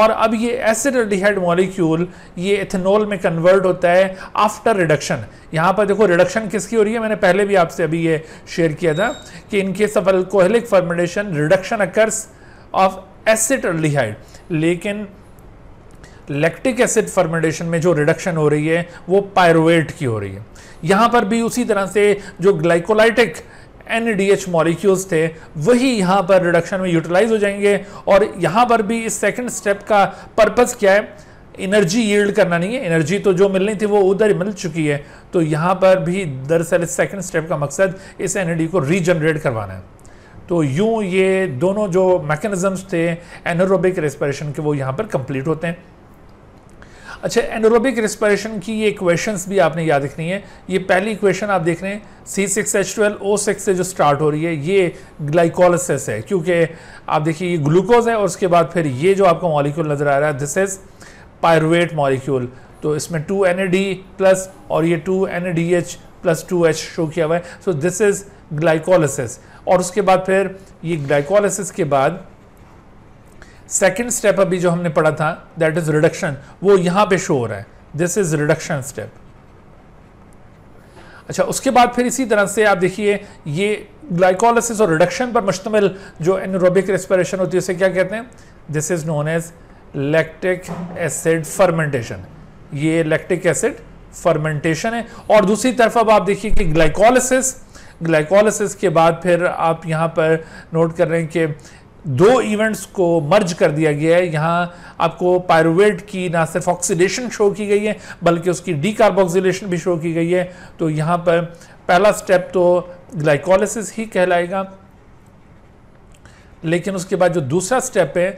Speaker 1: और अब ये एसिड अल्डीहाइड मॉलिक्यूल ये इथेनॉल में कन्वर्ट होता है आफ्टर रिडक्शन यहाँ पर देखो रिडक्शन किसकी हो रही है मैंने पहले भी आपसे अभी ये शेयर किया था कि इनके case of alcoholic reduction occurs of acid aldehyde लेकिन लैक्टिक एसिड फर्मेंटेशन में जो रिडक्शन हो रही है वो पायरोवेट की हो रही है यहाँ पर भी उसी तरह से जो glycolytic N D H molecules थे वही यहाँ पर रिडक्शन में यूटिलाइज हो जाएंगे और यहाँ पर भी इस सेकेंड स्टेप का पर्पज़ क्या है एनर्जी यील्ड करना नहीं है एनर्जी तो जो मिलनी थी वो उधर मिल चुकी है तो यहाँ पर भी दरअसल इस सेकेंड स्टेप का मकसद इस एनर्जी को रीजनरेट करवाना है तो यूँ ये दोनों जो मैकेनिज़म्स थे एनोरोबिक रेस्परेशन के वो यहाँ पर कंप्लीट होते हैं अच्छा एनोरोबिक रिस्परेशन की ये इक्वेशंस भी आपने याद रखनी है ये पहली इक्वेशन आप देख रहे हैं C six H O six से जो स्टार्ट हो रही है ये ग्लाइकोलिसिस है क्योंकि आप देखिए ये ग्लूकोज है और उसके बाद फिर ये जो आपका मॉलिक्यूल नज़र आ रहा है दिस इज़ पायरुवेट मॉलिक्यूल तो इसमें टू एन प्लस और ये two N plus two H show किया हुआ है सो दिस इज़ ग्लाइकोलिसिस और उसके बाद फिर ये ग्लाइकोलिसिस के बाद सेकेंड स्टेप अभी जो हमने पढ़ा था दैट इज रिडक्शन वो यहां पे शो हो रहा है दिस इज रिडक्शन स्टेप अच्छा उसके बाद फिर इसी तरह से आप देखिए ये ग्लाइकोलाइसिस और रिडक्शन पर मुश्तमिल जो एनरोबिक रेस्पिरेशन होती है उसे क्या कहते हैं this is known as lactic acid fermentation ये लैक्टिक एसिड फर्मेंटेशन है और दूसरी तरफ अब आप देखिए कि ग्लाइकोलिसिस ग्लाइकोलिसिस के बाद फिर आप यहाँ पर नोट कर रहे हैं कि दो इवेंट्स को मर्ज कर दिया गया है यहाँ आपको पायरोवेट की ना सिर्फ ऑक्सीडेशन शो की गई है बल्कि उसकी डीकार्बोक्सिलेशन भी शो की गई है तो यहाँ पर पहला स्टेप तो ग्लाइकोलिस ही कहलाएगा लेकिन उसके बाद जो दूसरा स्टेप है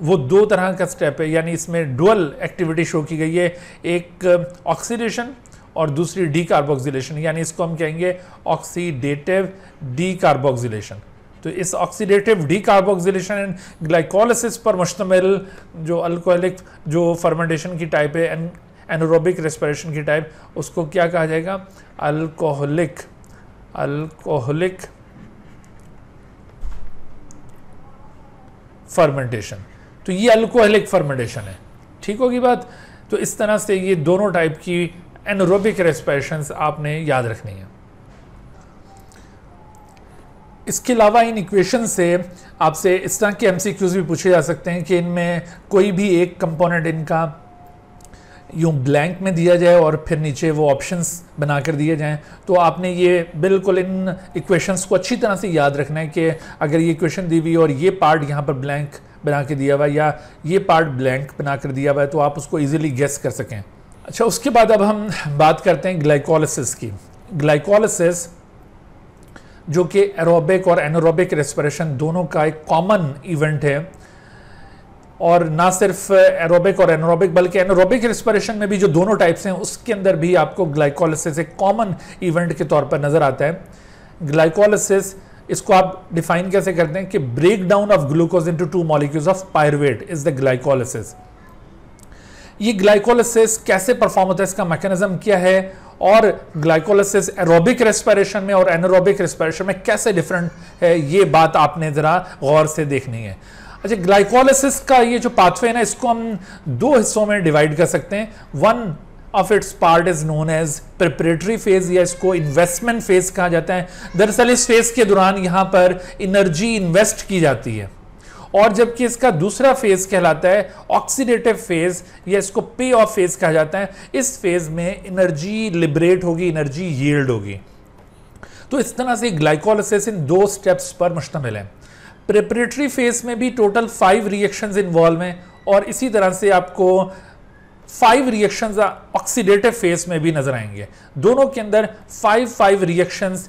Speaker 1: वो दो तरह का स्टेप है यानी इसमें डुअल एक्टिविटी शो की गई है एक ऑक्सीडेशन और दूसरी डीकार्बोक्सिलेशन यानी इसको हम कहेंगे ऑक्सीडेटिव डीकार्बोक्सिलेशन तो इस ऑक्सीडेटिव डीकार्बोक्सिलेशन एंड ग्लाइकोलिसिस पर मुश्तमिल जो अल्कोहलिक जो फर्मेंटेशन की टाइप है एन एनोरोबिक रेस्पिरेशन की टाइप उसको क्या कहा जाएगा अल्कोहलिक अल्कोहलिक फर्मेंटेशन तो ये अल्कोहलिक फर्मेंटेशन है ठीक होगी बात तो इस तरह से ये दोनों टाइप की एनोरोबिक रेस्परेशन आपने याद रखनी है इसके अलावा इन इक्वेशन से आपसे इस तरह के एम भी पूछे जा सकते हैं कि इनमें कोई भी एक कंपोनेंट इनका यूँ ब्लैंक में दिया जाए और फिर नीचे वो ऑप्शंस बना कर दिए जाएँ तो आपने ये बिल्कुल इन इक्वेशंस को अच्छी तरह से याद रखना है कि अगर ये इक्वेशन दी हुई और ये पार्ट यहाँ पर ब्लैंक बना के दिया हुआ है या ये पार्ट ब्लैंक बना कर दिया हुआ है तो आप उसको ईजिली गेस कर सकें अच्छा उसके बाद अब हम बात करते हैं ग्लाइकोलिसिस की ग्लाइकोलिसिस जो कि एरोबिक और एनोरोबिक रेस्परेशन दोनों का एक कॉमन इवेंट है और ना सिर्फ एरोबिक और एनोरोबिक बल्कि एनोरोबिक रेस्परेशन में भी जो दोनों टाइप्स हैं उसके अंदर भी आपको ग्लाइकोलिसिस एक कॉमन इवेंट के तौर पर नज़र आता है ग्लाइकोलिसिस इसको आप डिफाइन कैसे करते हैं कि break down of glucose into two molecules of pyruvate is the glycolysis ये ग्लाइकोलिसिस कैसे परफॉर्म होता है इसका मैकेनिज्म क्या है और ग्लाइकोलिसिस एरोबिक रेस्पिरेशन में और एनोरोबिक रेस्पिरेशन में कैसे डिफरेंट है ये बात आपने ज़रा गौर से देखनी है अच्छा ग्लाइकोलाइसिस का ये जो पाथवे है ना इसको हम दो हिस्सों में डिवाइड कर सकते हैं one of its part is known as preparatory phase या इसको इन्वेस्टमेंट फेज कहा जाता है दरअसल इस फेज के दौरान यहाँ पर एनर्जी इन्वेस्ट की जाती है और जबकि इसका दूसरा फेज कहलाता है ऑक्सीडेटिव फेज या इसको पे ऑफ फेज कहा जाता है इस फेज में एनर्जी लिबरेट होगी एनर्जी येल्ड होगी तो इस तरह से ग्लाइकोलिस इन दो स्टेप्स पर मुश्तमिल है प्रिपरेटरी फेज में भी टोटल फाइव रिएक्शंस इन्वॉल्व हैं और इसी तरह से आपको फाइव रिएक्शंस ऑक्सीडेटिव फेज में भी नजर आएंगे दोनों के अंदर फाइव फाइव रिएक्शंस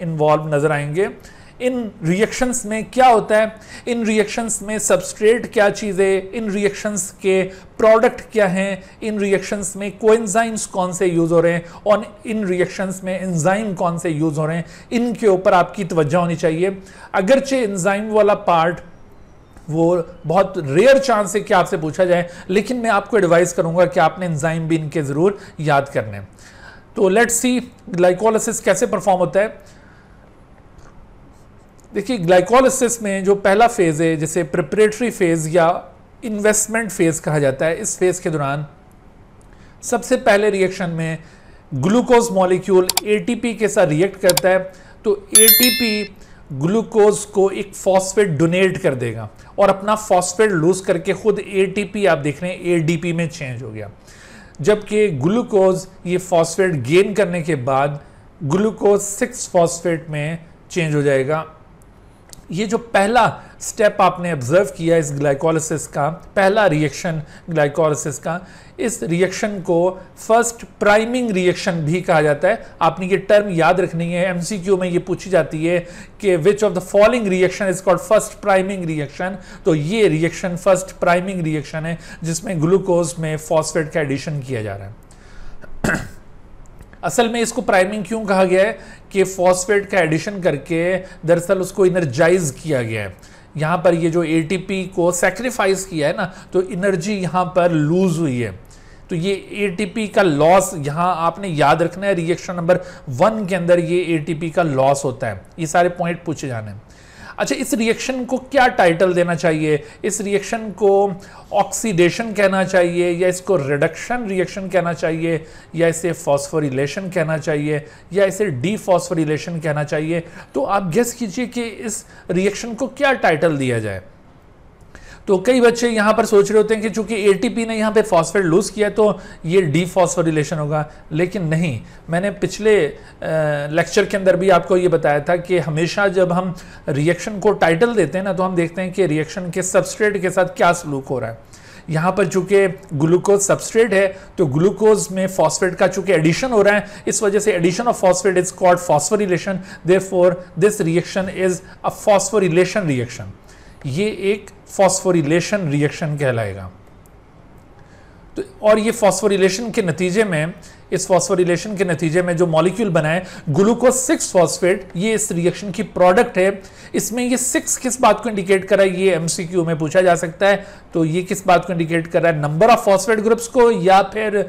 Speaker 1: इन्वॉल्व नजर आएंगे इन रिएक्शंस में क्या होता है इन रिएक्शंस में सबस्ट्रेट क्या चीज़ें इन रिएक्शंस के प्रोडक्ट क्या हैं इन रिएक्शंस में कोएंजाइम्स कौन से यूज़ हो रहे हैं और इन रिएक्शंस में एंजाइम कौन से यूज़ हो रहे हैं इनके ऊपर आपकी तवज्जो होनी चाहिए अगरचे एंजाइम वाला पार्ट वो बहुत रेयर चांस है कि आपसे पूछा जाए लेकिन मैं आपको एडवाइस करूंगा कि आपने इंजाइम भी इनके ज़रूर याद करने तो लेट्स सी ग्लाइकोलाइसिस कैसे परफॉर्म होता है देखिए ग्लाइकोलिसिस में जो पहला फेज़ है जिसे प्रिपरेटरी फेज़ या इन्वेस्टमेंट फेज़ कहा जाता है इस फेज़ के दौरान सबसे पहले रिएक्शन में ग्लूकोज मॉलिक्यूल एटीपी के साथ रिएक्ट करता है तो एटीपी ग्लूकोज को एक फॉस्फेट डोनेट कर देगा और अपना फॉस्फेट लूज करके खुद एटीपी आप देख रहे हैं एडीपी में चेंज हो गया जबकि ग्लूकोज ये फॉस्फेट गेन करने के बाद ग्लूकोज सिक्स फॉस्फेट में चेंज हो जाएगा ये जो पहला स्टेप आपने ऑब्जर्व किया इस ग्लाइकोलिस का पहला रिएक्शन ग्लाइकोलिसिस का इस रिएक्शन को फर्स्ट प्राइमिंग रिएक्शन भी कहा जाता है आपने ये टर्म याद रखनी है एमसीक्यू में ये पूछी जाती है कि which of the following reaction is called first priming reaction तो ये रिएक्शन फर्स्ट प्राइमिंग रिएक्शन है जिसमें ग्लूकोज में फॉस्फेट का एडिशन किया जा रहा है असल में इसको प्राइमिंग क्यों कहा गया है के फॉस्फेट का एडिशन करके दरअसल उसको इनर्जाइज किया गया है यहाँ पर ये जो एटीपी को सेक्रीफाइस किया है ना तो इनर्जी यहाँ पर लूज हुई है तो ये एटीपी का लॉस यहाँ आपने याद रखना है रिएक्शन नंबर वन के अंदर ये एटीपी का लॉस होता है ये सारे पॉइंट पूछे जाने हैं अच्छा इस रिएक्शन को क्या टाइटल देना चाहिए इस रिएक्शन को ऑक्सीडेशन कहना चाहिए या इसको रिडक्शन रिएक्शन कहना चाहिए या इसे फॉस्फोरिलेशन कहना चाहिए या इसे डी कहना चाहिए तो आप गेस कीजिए कि इस रिएक्शन को क्या टाइटल दिया जाए तो कई बच्चे यहाँ पर सोच रहे होते हैं कि चूंकि एटीपी ने यहाँ पे फॉस्फेट लूज़ किया तो ये डी फॉस्फोरिलेशन होगा लेकिन नहीं मैंने पिछले लेक्चर के अंदर भी आपको ये बताया था कि हमेशा जब हम रिएक्शन को टाइटल देते हैं ना तो हम देखते हैं कि रिएक्शन के सबस्ट्रेट के साथ क्या सलूक हो रहा है यहाँ पर चूंकि ग्लूकोज सबस्ट्रेट है तो ग्लूकोज में फॉस्फेट का चूंकि एडिशन हो रहा है इस वजह से addition of phosphate is called phosphorylation there this reaction is a phosphorylation reaction ये एक फॉस्फोरिलेशन रिएक्शन कहलाएगा तो और ये फॉस्फोरिलेशन के नतीजे में इस फॉस्फोरिलेशन के नतीजे में जो मॉलिक्यूल बनाए ग्लूकोज सिक्स फॉस्फेट ये इस रिएक्शन की प्रोडक्ट है इसमें ये सिक्स किस बात को इंडिकेट कर रहा है ये एमसीक्यू में पूछा जा सकता है तो ये किस बात को इंडिकेट कर रहा है नंबर ऑफ फॉस्फेट ग्रुप्स को या फिर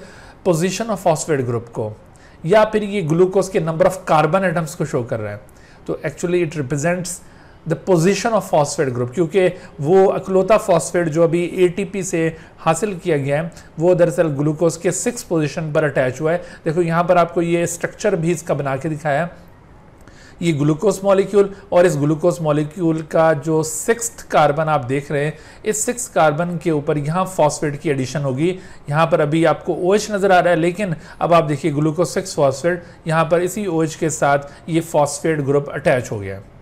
Speaker 1: पोजिशन ऑफ फॉस्फेट ग्रुप को या फिर ये ग्लूकोज के नंबर ऑफ कार्बन एटम्स को शो कर रहा है तो actually it represents the position of phosphate group क्योंकि वो अकलौता फॉस्फेट जो अभी पी से हासिल किया गया है वो दरअसल ग्लूकोज के सिक्स पोजिशन पर अटैच हुआ है देखो यहाँ पर आपको ये स्ट्रक्चर भी इसका बना के दिखाया है ये ग्लूकोस मॉलिक्यूल और इस ग्लूकोज मॉलिक्यूल का जो सिक्स कार्बन आप देख रहे हैं इस सिक्स कार्बन के ऊपर यहाँ फॉस्फेट की एडिशन होगी यहाँ पर अभी आपको ओ OH नज़र आ रहा है लेकिन अब आप देखिए ग्लूकोज सिक्स फॉस्फेट यहाँ पर इसी ओ OH के साथ ये फॉस्फेट ग्रुप अटैच हो गया है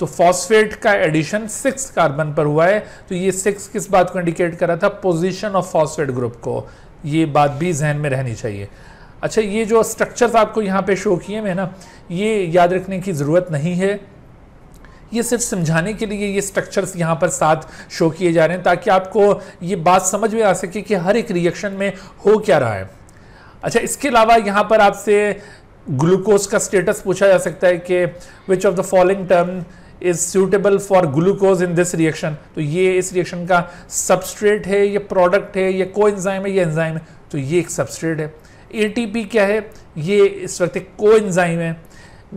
Speaker 1: तो फॉस्फेट का एडिशन सिक्स कार्बन पर हुआ है तो ये सिक्स किस बात को इंडिकेट कर रहा था पोजीशन ऑफ फॉस्फेट ग्रुप को ये बात भी जहन में रहनी चाहिए अच्छा ये जो स्ट्रक्चर्स आपको यहाँ पे शो किए मैं ना ये याद रखने की ज़रूरत नहीं है ये सिर्फ समझाने के लिए ये स्ट्रक्चर्स यहाँ पर साथ शो किए जा रहे हैं ताकि आपको ये बात समझ में आ सके कि हर एक रिएक्शन में हो क्या रहा है अच्छा इसके अलावा यहाँ पर आपसे ग्लूकोज का स्टेटस पूछा जा सकता है कि which of the following term is suitable for glucose in this reaction तो ये इस रिएक्शन का सबस्ट्रेट है ये प्रोडक्ट है ये को एंजाइम है ये एंजाइम है तो ये एक सबस्ट्रेट है एटीपी क्या है ये इस वक्त एक को एंजाइम है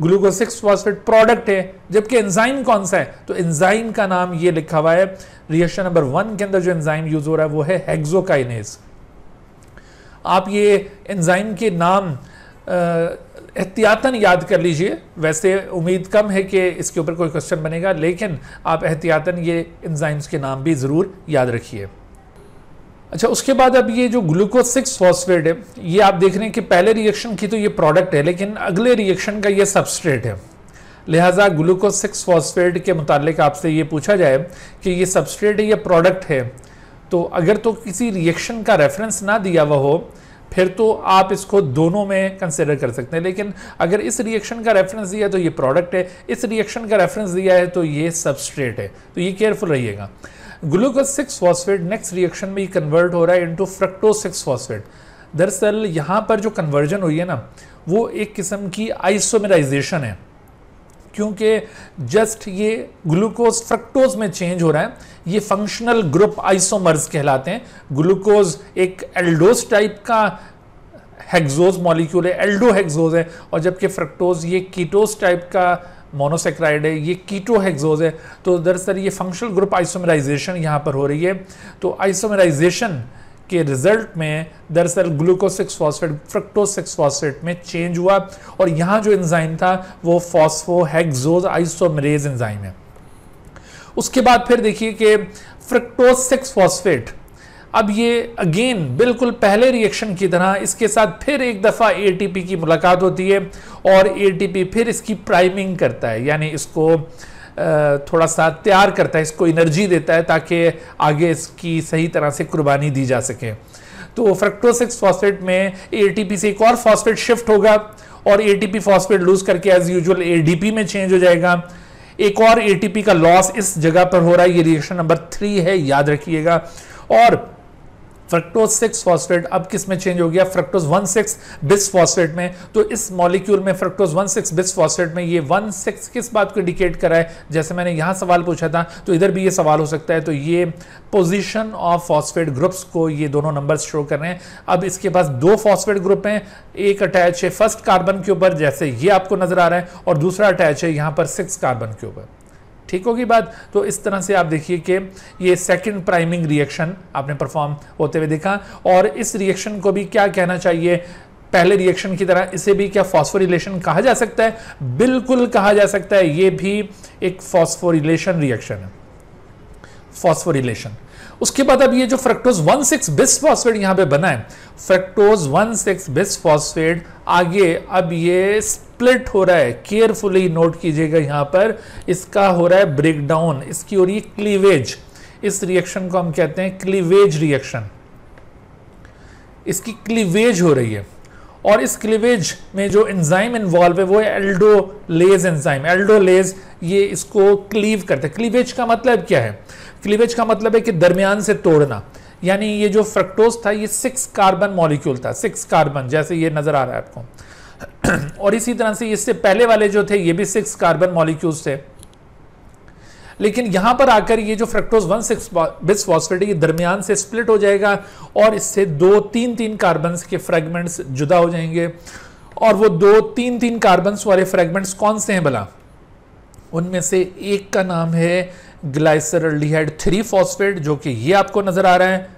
Speaker 1: ग्लूकोज सिक्स फॉस्फेट प्रोडक्ट है जबकि एंजाइम कौन सा है तो एंजाइम का नाम ये लिखा हुआ है रिएक्शन नंबर वन के अंदर जो एंजाइम यूज हो रहा है वो है हेक्सोकाइनेज आप ये एंजाइम के नाम एहतियातन याद कर लीजिए वैसे उम्मीद कम है कि इसके ऊपर कोई क्वेश्चन बनेगा लेकिन आप एहतियातन ये इंजाइम्स के नाम भी ज़रूर याद रखिए अच्छा उसके बाद अब ये जो ग्लूकोज सिक्स फॉस्फेट है ये आप देख रहे हैं कि पहले रिएक्शन की तो ये प्रोडक्ट है लेकिन अगले रिएक्शन का ये सबस्ट्रेट है लिहाजा ग्लूकोज सिक्स फॉस्फेट के मुतालिक आपसे ये पूछा जाए कि ये सबस्ट्रेट है या प्रोडक्ट है तो अगर तो किसी रिएक्शन का रेफरेंस ना दिया हुआ हो फिर तो आप इसको दोनों में कंसिडर कर सकते हैं लेकिन अगर इस रिएक्शन का रेफरेंस दिया है तो ये प्रोडक्ट है इस रिएक्शन का रेफरेंस दिया है तो ये सबस्ट्रेट है तो ये केयरफुल रहिएगा glucose six phosphate next reaction में ये कन्वर्ट हो रहा है इंटू फ्रक्टोज सिक्स फॉस्फेट दरअसल यहाँ पर जो कन्वर्जन हुई है ना वो एक किस्म की आइसोमेराइजेशन है क्योंकि जस्ट ये ग्लूकोज फ्रक्टोज में चेंज हो रहा है ये फंक्शनल ग्रुप आइसोमर्स कहलाते हैं ग्लूकोज एक एल्डोस टाइप का हेक्सोज मॉलिक्यूल है एल्डो हेक्सोज है और जबकि फ्रक्टोज ये कीटोस टाइप का मोनोसेक्राइड है ये कीटो हेक्सोज है तो दरअसल ये फंक्शनल ग्रुप आइसोमराइजेशन यहाँ पर हो रही है तो आइसोमराइजेशन के रिजल्ट में दरअसल glucose six phosphate fructose six में चेंज हुआ और यहाँ जो इंजाइम था वो फॉस्फोहेक्सोज आइसोमरेज इंजाइम है उसके बाद फिर देखिए कि फ्रिक्टोज सिक्स फॉस्फेट अब ये अगेन बिल्कुल पहले रिएक्शन की तरह इसके साथ फिर एक दफ़ा एटीपी की मुलाकात होती है और एटीपी फिर इसकी प्राइमिंग करता है यानी इसको थोड़ा सा तैयार करता है इसको एनर्जी देता है ताकि आगे इसकी सही तरह से कुर्बानी दी जा सके तो फ्रक्टोसिक्स फॉस्फेट में एटीपी से एक और फॉस्फेट शिफ्ट होगा और एटीपी फॉस्फेट लूज करके एज यूजल एडीपी में चेंज हो जाएगा एक और एटीपी का लॉस इस जगह पर हो रहा है ये रिएक्शन नंबर थ्री है याद रखिएगा और फ्रक्टोज सिक्स फॉस्फेट अब किस में चेंज हो गया fructose one six bis phosphate में तो इस मॉलिक्यूल में fructose one six bis phosphate में ये वन सिक्स किस बात को इंडिकेट करा है जैसे मैंने यहाँ सवाल पूछा था तो इधर भी ये सवाल हो सकता है तो ये पोजिशन ऑफ फॉस्फेट ग्रुप्स को ये दोनों नंबर शो कर रहे हैं अब इसके पास दो फॉस्फेट ग्रुप हैं एक अटैच है फर्स्ट कार्बन के ऊपर जैसे ये आपको नजर आ रहा है और दूसरा अटैच है यहाँ पर सिक्स कार्बन के ऊपर ठीक होगी बात तो इस तरह से आप देखिए कि ये सेकंड प्राइमिंग रिएक्शन आपने परफॉर्म होते हुए देखा और इस रिएक्शन को भी क्या कहना चाहिए पहले रिएक्शन की तरह इसे भी क्या फॉस्फोरिलेशन कहा जा सकता है बिल्कुल कहा जा सकता है ये भी एक फॉस्फोरिलेशन रिएक्शन है फॉस्फोरिलेशन उसके बाद अब ये जो फ्रक्टोज वन सिक्स बिस्फॉस्फेट यहाँ पे बना है फ्रक्टोज वन सिक्स बिस्फॉस्फेट आगे अब ये स्प्लिट हो रहा है केयरफुली नोट कीजिएगा यहाँ पर इसका हो रहा है ब्रेकडाउन इसकी हो रही है क्लीवेज इस रिएक्शन को हम कहते हैं क्लीवेज रिएक्शन इसकी क्लीवेज हो रही है और इस क्लिवेज में जो एंजाइम इन्वॉल्व है वो है एल्डोलेज एंजाइम एल्डोलेज ये इसको क्लीव करते हैं क्लीवेज का मतलब क्या है क्लीवेज का मतलब है कि दरमियान से तोड़ना यानी ये जो फ्रक्टोज था ये सिक्स कार्बन मॉलिक्यूल था सिक्स कार्बन जैसे ये नज़र आ रहा है आपको और इसी तरह से इससे पहले वाले जो थे ये भी सिक्स कार्बन मॉलिक्यूल्स थे लेकिन यहां पर आकर ये जो fructose one six bis phosphate ये दरमियान से स्प्लिट हो जाएगा और इससे दो तीन तीन कार्बन के फ्रेगमेंट्स जुदा हो जाएंगे और वो दो तीन तीन कार्बन वाले फ्रेगमेंट्स कौन से हैं भला उनमें से एक का नाम है ग्लाइसरल्डिहाइड थ्री फॉस्फेट जो कि ये आपको नज़र आ रहा है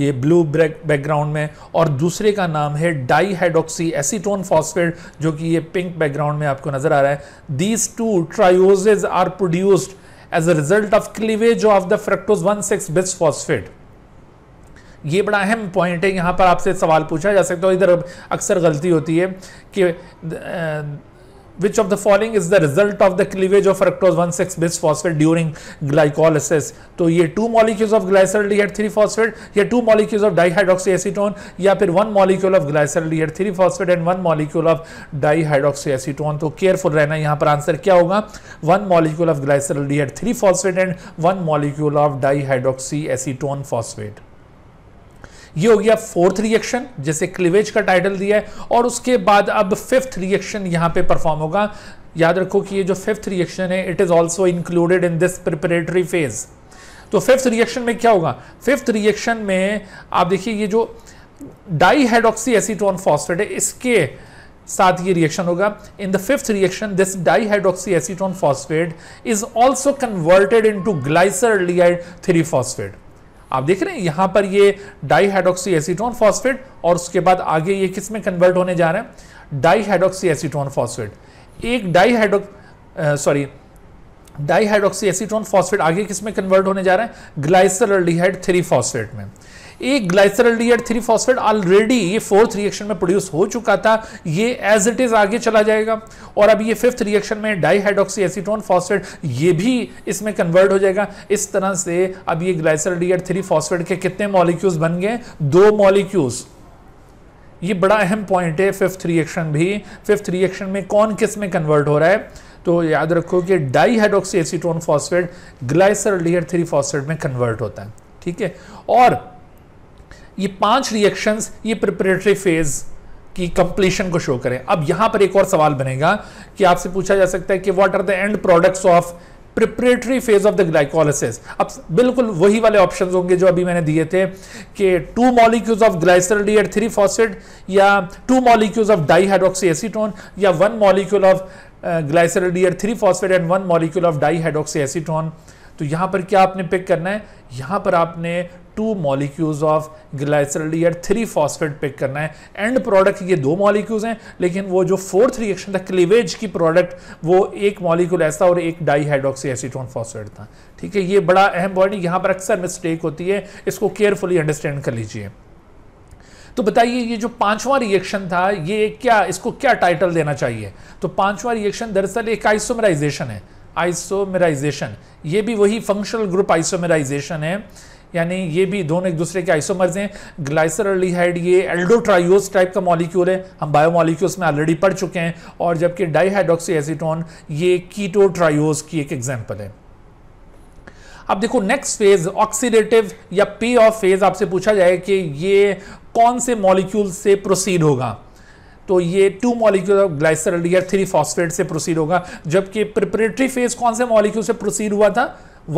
Speaker 1: ये ब्लू बैकग्राउंड में और दूसरे का नाम है डाईहाइड्रोक्सी एसीटोन फॉस्फेट जो कि ये पिंक बैकग्राउंड में आपको नज़र आ रहा है these two trioses are produced as a result of cleavage of the fructose one six bis phosphate ये बड़ा अहम पॉइंट है यहाँ पर आपसे सवाल पूछा जा सकता है इधर अक्सर गलती होती है कि which of the following is the result of the cleavage of fructose one six bis phosphate during glycolysis तो ये two molecules of glyceraldehyde three phosphate या two molecules of dihydroxy acetone या फिर one molecule of glyceraldehyde three phosphate and one molecule of dihydroxy acetone तो केयरफुल रहना यहाँ पर आंसर क्या होगा one molecule of glycer glyceraldehyde three phosphate and one molecule of dihydroxy acetone phosphate ये हो गया फोर्थ रिएक्शन जैसे क्लिवेज का टाइटल दिया है और उसके बाद अब फिफ्थ रिएक्शन यहां पे परफॉर्म होगा याद रखो कि ये जो फिफ्थ रिएक्शन है it is also included in this preparatory phase तो फिफ्थ रिएक्शन में क्या होगा फिफ्थ रिएक्शन में आप देखिए ये जो डाईहाइड्रोक्सी एसिटोन फॉस्फेट है इसके साथ ये रिएक्शन होगा in the fifth reaction this dihydroxy acetone phosphate is also converted into glyceraldehyde three phosphate आप देख रहे हैं यहां पर ये डाईहाइड्रोक्सी एसिट्रॉन फॉस्फेट और उसके बाद आगे ये किस में कन्वर्ट होने जा रहे हैं डाईहाइड्रोक्सी एसिट्रॉन फॉस्फेट एक dihydro sorry dihydroxy acetone phosphate आगे किस में कन्वर्ट होने जा रहे हैं ग्लाइसरल्डिहाइड थ्री फॉस्फेट में एक ग्लाइसरल थ्री फॉस्फेट ऑलरेडी ये फोर्थ रिएक्शन में प्रोड्यूस हो चुका था ये एज इट इज आगे चला जाएगा और अब ये फिफ्थ रिएक्शन में डाईहाइड्रोक्सी एसिटोन फॉस्फेट ये भी इसमें कन्वर्ट हो जाएगा इस तरह से अब ये ग्लाइसरल थ्री फॉस्फेट के कितने मॉलिक्यूल्स बन गए दो मॉलिक्यूल्स ये बड़ा अहम पॉइंट है फिफ्थ रिएक्शन भी फिफ्थ रिएक्शन में कौन किस में कन्वर्ट हो रहा है तो याद रखो कि dihydroxy acetone phosphate ग्लाइसरल three phosphate में कन्वर्ट होता है ठीक है और ये पांच रिएक्शंस ये प्रिपरेटरी फेज की कंप्लीशन को शो करें अब यहां पर एक और सवाल बनेगा कि आपसे पूछा जा सकता है कि what are the end products of preparatory phase of the glycolysis अब बिल्कुल वही वाले ऑप्शंस होंगे जो अभी मैंने दिए थे कि two molecules of ग्लाइसर three phosphate या two molecules of dihydroxy acetone या one molecule of ग्लाइसर three phosphate and one molecule of dihydroxy hydroxy uh, तो यहाँ पर क्या आपने पिक करना है यहाँ पर आपने टू मॉलिक्यूल्स ऑफ ग्लाइसरल या थ्री फॉस्फेट पिक करना है एंड प्रोडक्ट ये दो मॉलिक्यूल्स हैं लेकिन वो जो फोर्थ रिएक्शन था क्लीवेज की प्रोडक्ट वो एक मॉलिक्यूल ऐसा और एक डाईहाइड्रोक्सी एसिटोन फॉस्फेट था ठीक है ये बड़ा अहम पॉइंट यहाँ पर अक्सर मिस्टेक होती है इसको केयरफुली अंडरस्टैंड कर लीजिए तो बताइए ये जो पांचवा रिएक्शन था ये क्या इसको क्या टाइटल देना चाहिए तो पांचवा रिएक्शन दरअसल एक आइसोमराइजेशन है आइसोमेराइजेशन ये भी वही फंक्शनल ग्रुप आइसोमेराइजेशन है यानी ये भी दोनों एक दूसरे के आइसोमर्स हैं ग्लाइसरलिहाइड ये एल्डोट्राइज टाइप का मॉलिक्यूल है हम बायोमॉलिक्यूल्स में ऑलरेडी पढ़ चुके हैं और जबकि डाईहाइड्रोक्सी एसिटोन ये कीटोट्राइज की एक एग्जाम्पल है अब देखो नेक्स्ट फेज ऑक्सीडेटिव या पे ऑफ फेज आपसे पूछा जाए कि ये कौन से मॉलिक्यूल से प्रोसीड होगा तो ये टू मॉलिक्यूल ऑफ ग्लाइसरल या थ्री फॉस्फेट से प्रोसीड होगा जबकि प्रिपरेटरी फेज कौन से मॉलिक्यूल से प्रोसीड हुआ था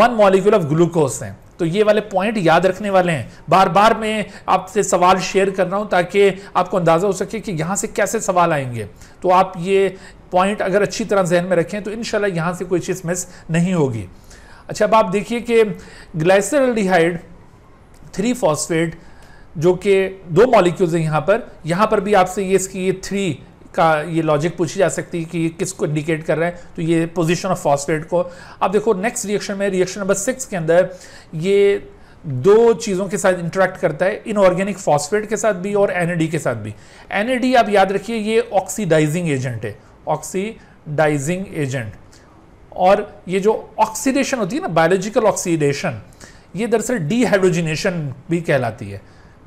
Speaker 1: वन मॉलिक्यूल ऑफ ग्लूकोज से तो ये वाले पॉइंट याद रखने वाले हैं बार बार मैं आपसे सवाल शेयर कर रहा हूँ ताकि आपको अंदाज़ा हो सके कि यहाँ से कैसे सवाल आएंगे तो आप ये पॉइंट अगर अच्छी तरह जहन में रखें तो इन यहाँ से कोई चीज़ मिस नहीं होगी अच्छा अब आप देखिए कि ग्लाइसरल्डिहाइड थ्री फॉस्फेट जो कि दो मॉलिक्यूल्स हैं यहाँ पर यहाँ पर भी आपसे ये इसकी ये थ्री का ये लॉजिक पूछी जा सकती है कि ये किसको इंडिकेट कर रहे हैं तो ये पोजीशन ऑफ फॉस्फेट को अब देखो नेक्स्ट रिएक्शन में रिएक्शन नंबर सिक्स के अंदर ये दो चीज़ों के साथ इंटरेक्ट करता है इनऑर्गेनिक फॉस्फेट के साथ भी और एन के साथ भी एन आप याद रखिए ये ऑक्सीडाइजिंग एजेंट है ऑक्सीडाइजिंग एजेंट और ये जो ऑक्सीडेशन होती है ना बायोलॉजिकल ऑक्सीडेशन ये दरअसल डीहाइड्रोजिनेशन भी कहलाती है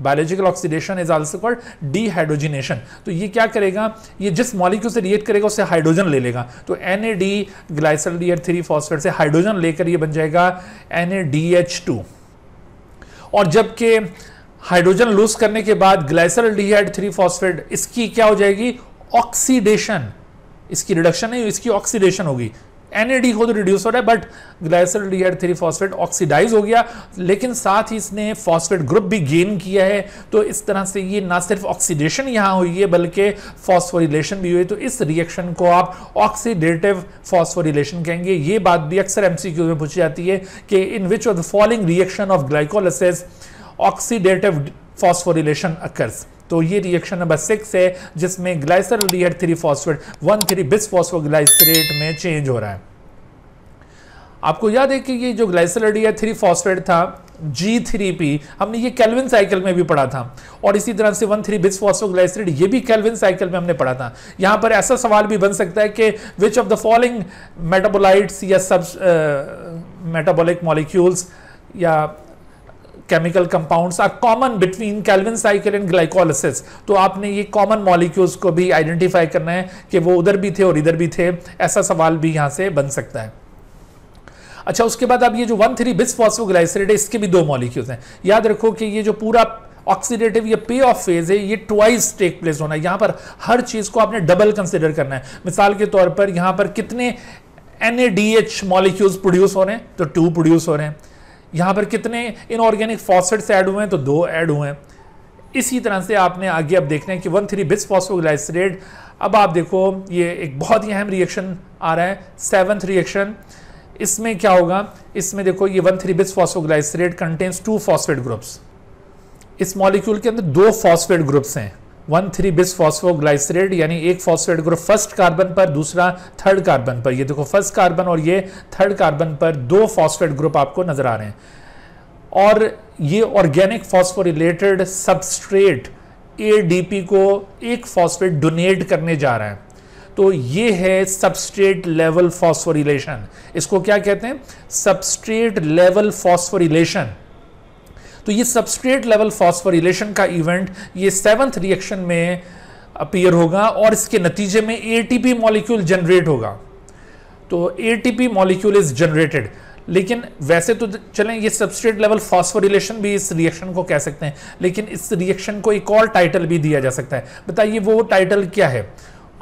Speaker 1: biological oxidation is also called dehydrogenation तो ये क्या करेगा ये जिस मॉलिक्यूल से रिएक्ट करेगा उससे हाइड्रोजन ले लेगा तो N A D ग्लाइसल D three phosphate से हाइड्रोजन लेकर ये बन जाएगा N A D H two और जबकि हाइड्रोजन लूज करने के बाद ग्लाइसल डीहाइड थ्री फॉस्फेट इसकी क्या हो जाएगी ऑक्सीडेशन इसकी रिडक्शन नहीं इसकी ऑक्सीडेशन होगी एन खुद रिड्यूस हो रहा है but ग्लाइसर D Ed three phosphate oxidise हो गया लेकिन साथ ही इसने फॉस्फेट ग्रुप भी गेन किया है तो इस तरह से ये ना सिर्फ ऑक्सीडेशन यहाँ हुई है बल्कि फॉस्फोरिलेशन भी हुई तो इस रिएक्शन को आप ऑक्सीडेटिव फॉस्फोरिलेशन कहेंगे ये बात भी अक्सर क्यू में पूछी जाती है कि in which of the following reaction of glycolysis oxidative phosphorylation occurs तो ये रिएक्शन नंबर सिक्स है जिसमें ग्लाइसरल डीहेड थ्री फॉस्फेट वन थ्री बिस फॉस्फोग्लाइसरेट में चेंज हो रहा है आपको याद है कि ये जो ग्लाइसरडिया थ्री फॉस्फेट था G3P हमने ये कैलविन साइकिल में भी पढ़ा था और इसी तरह से 13 थ्री बिस्फोसोग्लाइसरेट ये भी कैलविन साइकिल में हमने पढ़ा था यहाँ पर ऐसा सवाल भी बन सकता है कि which of the following metabolites या सब मेटाबॉलिक मॉलिक्यूल्स या chemical compounds are common between Calvin cycle and glycolysis. तो आपने ये कॉमन मॉलिक्यूल्स को भी आइडेंटिफाई करना है कि वो उधर भी थे और इधर भी थे ऐसा सवाल भी यहाँ से बन सकता है अच्छा उसके बाद आप ये जो वन थ्री बिस्फॉस्फोग्लाइसरेट है इसके भी दो मॉलिक्यूल्स हैं याद रखो कि ये जो पूरा ऑक्सीडेटिव या पे ऑफ फेज है ये ट्वाइस टेक प्लेस होना है यहाँ पर हर चीज़ को आपने डबल कंसिडर करना है मिसाल के तौर पर यहाँ पर कितने N A D H molecules produce हो रहे हैं तो टू प्रोड्यूस हो रहे हैं यहाँ पर कितने इनऑर्गेनिक फॉसिड्स ऐड हुए हैं तो दो ऐड हुए हैं इसी तरह से आपने आगे अब देखना है कि वन थ्री बिस फॉस्फोग्लाइसरेट अब आप देखो ये एक बहुत ही अहम रिएक्शन आ रहा है सेवन्थ रिएक्शन इसमें क्या होगा इसमें देखो ये वन थ्री बिस phosphoglycerate contains two phosphate groups इस मॉलिक्यूल के अंदर दो फॉस्फेट ग्रुप्स हैं वन थ्री बिस फॉस्फोग्लाइसरेट यानी एक फॉस्फेट ग्रुप फर्स्ट कार्बन पर दूसरा थर्ड कार्बन पर ये देखो फर्स्ट कार्बन और ये थर्ड कार्बन पर दो फॉस्फेट ग्रुप आपको नजर आ रहे हैं और ये ऑर्गेनिक फॉस्फोरिलेटेड सबस्ट्रेट पी को एक फॉस्फेट डोनेट करने जा रहा है तो ये है सबस्ट्रेट लेवल फॉस्फोरिलेशन इसको क्या कहते हैं सबस्ट्रेट लेवल फॉस्फोरिलेशन तो ये सबस्ट्रेट लेवल फॉस्फोरिलेशन का इवेंट ये सेवंथ रिएक्शन में अपीयर होगा और इसके नतीजे में एटीपी मॉलिक्यूल जनरेट होगा तो एटीपी मॉलिक्यूल इज जनरेटेड लेकिन वैसे तो चलें ये सबस्ट्रेट लेवल फॉस्फोरिलेशन भी इस रिएक्शन को कह सकते हैं लेकिन इस रिएक्शन को एक और टाइटल भी दिया जा सकता है बताइए वो टाइटल क्या है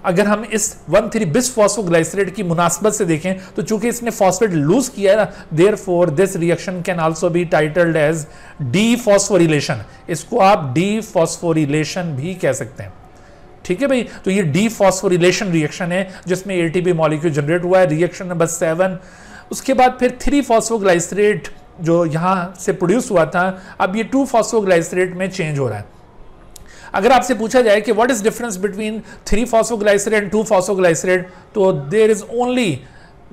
Speaker 1: अगर हम इस वन थ्री बिस फॉस्फोग्लाइसरेट की मुनासबत से देखें तो चूंकि इसने फॉस्फेट लूज किया है ना there four this reaction can also be titled as dephosphorylation इसको आप डी फॉस्फोरिलेशन भी कह सकते हैं ठीक है भाई तो ये डी फॉस्फोरिलेशन रिएक्शन है जिसमें ए मॉलिक्यूल जनरेट हुआ है रिएक्शन नंबर सेवन उसके बाद फिर थ्री फॉस्फोग्लाइसरेट जो यहाँ से प्रोड्यूस हुआ था अब ये टू फॉस्फोग्लाइसरेट में चेंज हो रहा है अगर आपसे पूछा जाए कि what is difference between three phosphoglycerate and two phosphoglycerate तो there is only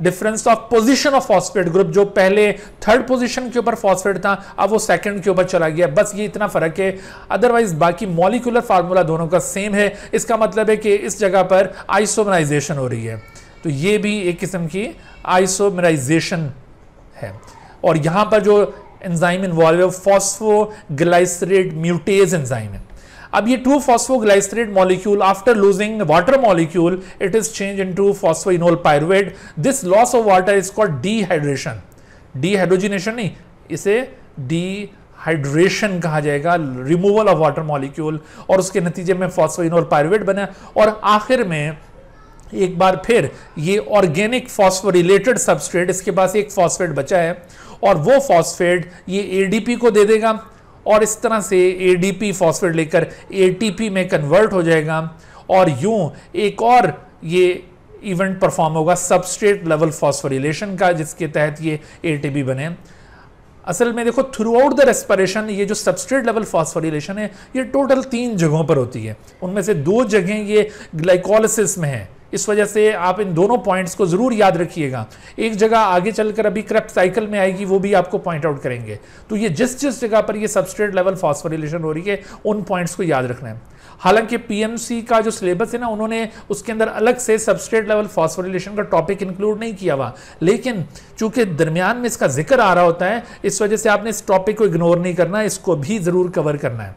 Speaker 1: difference of position of phosphate group जो पहले थर्ड पोजिशन के ऊपर फॉस्फेट था अब वो सेकंड के ऊपर चला गया बस ये इतना फर्क है अदरवाइज बाकी मॉलिकुलर फार्मूला दोनों का सेम है इसका मतलब है कि इस जगह पर आइसोमराइजेशन हो रही है तो ये भी एक किस्म की आइसोमराइजेशन है और यहाँ पर जो एंजाइम इन्वॉल्व है फॉस्फोग्लाइसरेट म्यूटेज एंजाइम है अब ये two phosphoglycerate molecule after losing water molecule it is change into phosphoenol pyruvate this loss of water is called dehydration dehydrogenation नहीं इसे डी हाइड्रेशन कहा जाएगा रिमूवल ऑफ वाटर मॉलिक्यूल और उसके नतीजे में फॉस्फोइनोल पायरुवेट बना और आखिर में एक बार फिर ये ऑर्गेनिक फॉस्फोरिलेटेड सबस्ट्रेट इसके पास एक फॉस्फेट बचा है और वो फॉस्फेट ये एडीपी को दे देगा और इस तरह से एडीपी फॉस्फेट लेकर एटीपी में कन्वर्ट हो जाएगा और यूं एक और ये इवेंट परफॉर्म होगा सबस्ट्रेट लेवल फॉस्फोरिलेशन का जिसके तहत ये एटीपी बने असल में देखो थ्रू आउट द रेस्परेशन ये जो सबस्ट्रेट लेवल फॉस्फोरिलेशन है ये टोटल तीन जगहों पर होती है उनमें से दो जगह ये ग्लाइकोलिसिस में है इस वजह से आप इन दोनों पॉइंट्स को ज़रूर याद रखिएगा एक जगह आगे चलकर अभी क्रप्ट साइकिल में आएगी वो भी आपको पॉइंट आउट करेंगे तो ये जिस जिस जगह पर ये सबस्ट्रेट लेवल फॉस्फोरिलेशन हो रही है उन पॉइंट्स को याद रखना है हालांकि पीएमसी का जो सिलेबस है ना उन्होंने उसके अंदर अलग से सबस्ट्रेट लेवल फॉस्फोरिलेशन का टॉपिक इंक्लूड नहीं किया हुआ लेकिन चूंकि दरमियान में इसका जिक्र आ रहा होता है इस वजह से आपने इस टॉपिक को इग्नोर नहीं करना इसको भी ज़रूर कवर करना है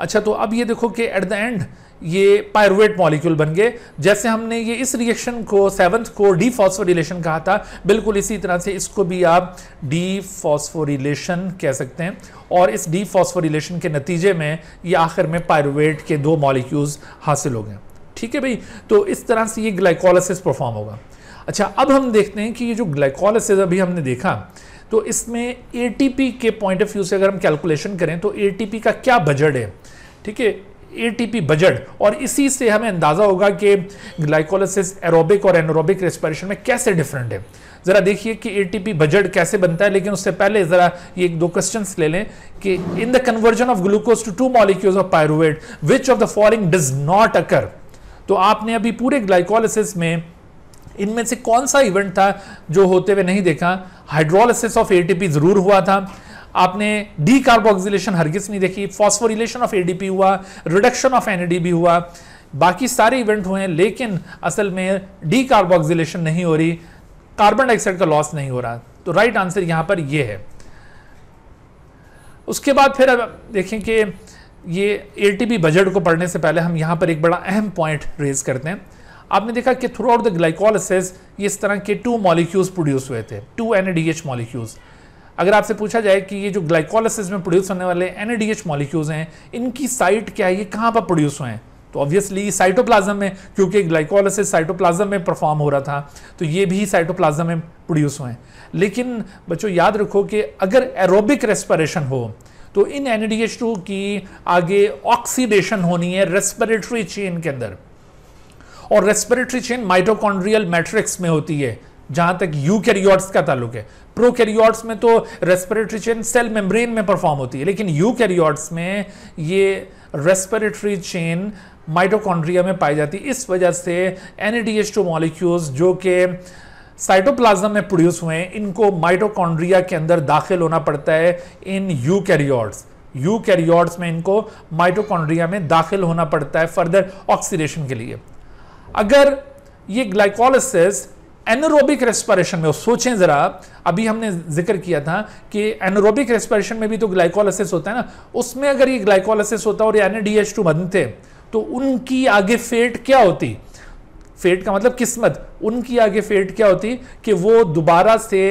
Speaker 1: अच्छा तो अब ये देखो कि एट द एंड ये पायरुवेट मॉलिक्यूल बन गए जैसे हमने ये इस रिएक्शन को सेवन्थ को डी फॉस्फोरिलेशन कहा था बिल्कुल इसी तरह से इसको भी आप डी कह सकते हैं और इस डी के नतीजे में ये आखिर में पायरुवेट के दो मॉलिक्यूल्स हासिल हो गए ठीक है भाई तो इस तरह से ये ग्लाइकोलिसिस परफॉर्म होगा अच्छा अब हम देखते हैं कि ये जो ग्लाइकोलिसिस अभी हमने देखा तो इसमें ए के पॉइंट ऑफ व्यू से अगर हम कैलकुलेशन करें तो ए का क्या बजट है ठीक है एटीपी बजट और इसी से हमें अंदाज़ा होगा कि ग्लाइकोलिसिस एरोबिक और एनोरोबिक रेस्पिरेशन में कैसे डिफरेंट है ज़रा देखिए कि एटीपी बजट कैसे बनता है लेकिन उससे पहले ज़रा ये दो क्वेश्चन ले लें कि in the conversion of glucose to two molecules of pyruvate which of the following does not occur तो आपने अभी पूरे ग्लाइकोलिसिस में इनमें से कौन सा इवेंट था जो होते हुए नहीं देखा हाइड्रोलिस ऑफ एटीपी ज़रूर हुआ था आपने डी कार्बोक्सिलेशन हरगिज नहीं देखी फॉस्फोरिलेशन ऑफ एडीपी हुआ रिडक्शन ऑफ भी हुआ बाकी सारे इवेंट हुए हैं लेकिन असल में डी कार्बोक्सिलेशन नहीं हो रही कार्बन डाइऑक्साइड का लॉस नहीं हो रहा तो राइट आंसर यहां पर यह है उसके बाद फिर अब देखें कि ये एटीपी बजट को पढ़ने से पहले हम यहाँ पर एक बड़ा अहम पॉइंट रेज करते हैं आपने देखा कि थ्रू आउट द ग्लाइकोलिस इस तरह के टू मॉलिक्यूल्स प्रोड्यूस हुए थे two N D H molecules अगर आपसे पूछा जाए कि ये जो ग्लाइकोलिसिस में प्रोड्यूस होने वाले एन मॉलिक्यूल्स हैं इनकी साइट क्या है ये कहाँ पर प्रोड्यूस हुए हैं तो ऑब्वियसली साइटोप्लाज्म में क्योंकि ग्लाइकोलाइसिस साइटोप्लाज्म में परफॉर्म हो रहा था तो ये भी साइटोप्लाज्म में प्रोड्यूस हुए हैं लेकिन बच्चों याद रखो कि अगर एरोबिक रेस्परेशन हो तो इन एन की आगे ऑक्सीडेशन होनी है रेस्पिरेटरी चेन के अंदर और रेस्पिरेटरी चेन माइटोकॉन्ड्रियल मैट्रिक्स में होती है जहां तक यू कैरियोट्स का ताल्लुक है प्रोकैरियोट्स में तो रेस्पिरेटरी चेन सेल मेम्ब्रेन में परफॉर्म होती है लेकिन यू कैरियोट्स में ये रेस्पिरेटरी चेन माइटोकॉन्ड्रिया में पाई जाती है इस वजह से एन टू मॉलिक्यूल्स जो कि साइटोप्लाज्म में प्रोड्यूस हुए हैं इनको माइटोकॉन्ड्रिया के अंदर दाखिल होना पड़ता है इन यू यू कैरियोड्स में इनको माइटोकॉन्ड्रिया में दाखिल होना पड़ता है फर्दर ऑक्सीडेशन के लिए अगर ये ग्लाइकोलिसिस एनोरोबिक रेस्पिरेशन में सोचें जरा अभी हमने जिक्र किया था कि एनोरोबिक रेस्पिरेशन में भी तो ग्लाइकोलाइसिस होता है ना उसमें अगर ये ग्लाइकोलाइसिस होता और यानी डी एच टू बनते तो उनकी आगे फेट क्या होती फेट का मतलब किस्मत उनकी आगे फेट क्या होती कि वो दोबारा से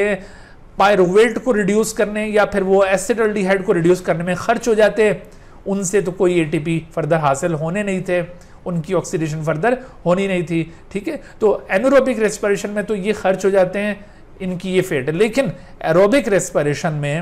Speaker 1: पायरोवेट को रिड्यूस करने या फिर वो एसिडल्डिहाइड को रिड्यूस करने में खर्च हो जाते उनसे तो कोई एटीपी फर्दर हासिल होने नहीं थे उनकी ऑक्सीडेशन फर्दर होनी नहीं थी ठीक है तो एनोरोबिक रेस्पिरेशन में तो ये खर्च हो जाते हैं इनकी ये फेट लेकिन एरोबिक रेस्पिरेशन में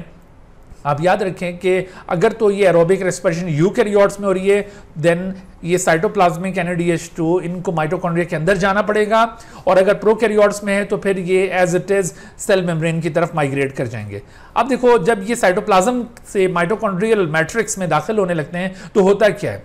Speaker 1: आप याद रखें कि अगर तो ये एरोबिक रेस्पिरेशन यूकैरियोट्स में हो रही है देन ये साइटोप्लाज्मिक एनडीएच टू इनको माइटोकॉन्ड्रिया के अंदर जाना पड़ेगा और अगर प्रोकैरियोट्स में है तो फिर ये as it is cell membrane की तरफ माइग्रेट कर जाएंगे अब देखो जब ये साइटोप्लाज्म से माइटोकॉन्ड्रियल मैट्रिक्स में दाखिल होने लगते हैं तो होता क्या है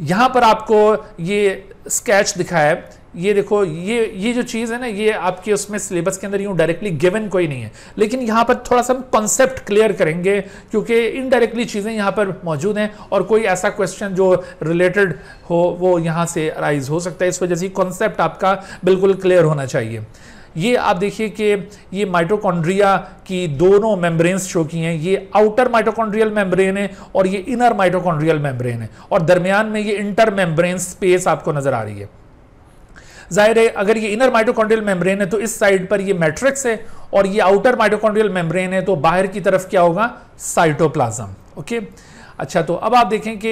Speaker 1: यहाँ पर आपको ये स्केच दिखा है ये देखो ये ये जो चीज़ है ना ये आपके उसमें सिलेबस के अंदर यूँ डायरेक्टली गिवन कोई नहीं है लेकिन यहाँ पर थोड़ा सा हम कॉन्सेप्ट क्लियर करेंगे क्योंकि इनडायरेक्टली चीज़ें यहाँ पर मौजूद हैं और कोई ऐसा क्वेश्चन जो रिलेटेड हो वो यहाँ से राइज हो सकता है इस वजह से कॉन्सेप्ट आपका बिल्कुल क्लियर होना चाहिए ये आप देखिए कि ये माइटोकॉन्ड्रिया की दोनों मेम्ब्रेन्स शो की हैं ये आउटर माइटोकॉन्ड्रियल मेम्ब्रेन है और ये इनर माइटोकॉन्ड्रियल मेम्ब्रेन है और दरमियान में ये इंटर मेम्ब्रेन स्पेस आपको नजर आ रही है जाहिर है अगर ये इनर माइटोकॉन्ड्रियल मेम्ब्रेन है तो इस साइड पर ये मैट्रिक्स है और ये आउटर माइटोकॉन्ड्रियल मेम्ब्रेन है तो बाहर की तरफ क्या होगा साइटोप्लाज्म ओके अच्छा तो अब आप देखें कि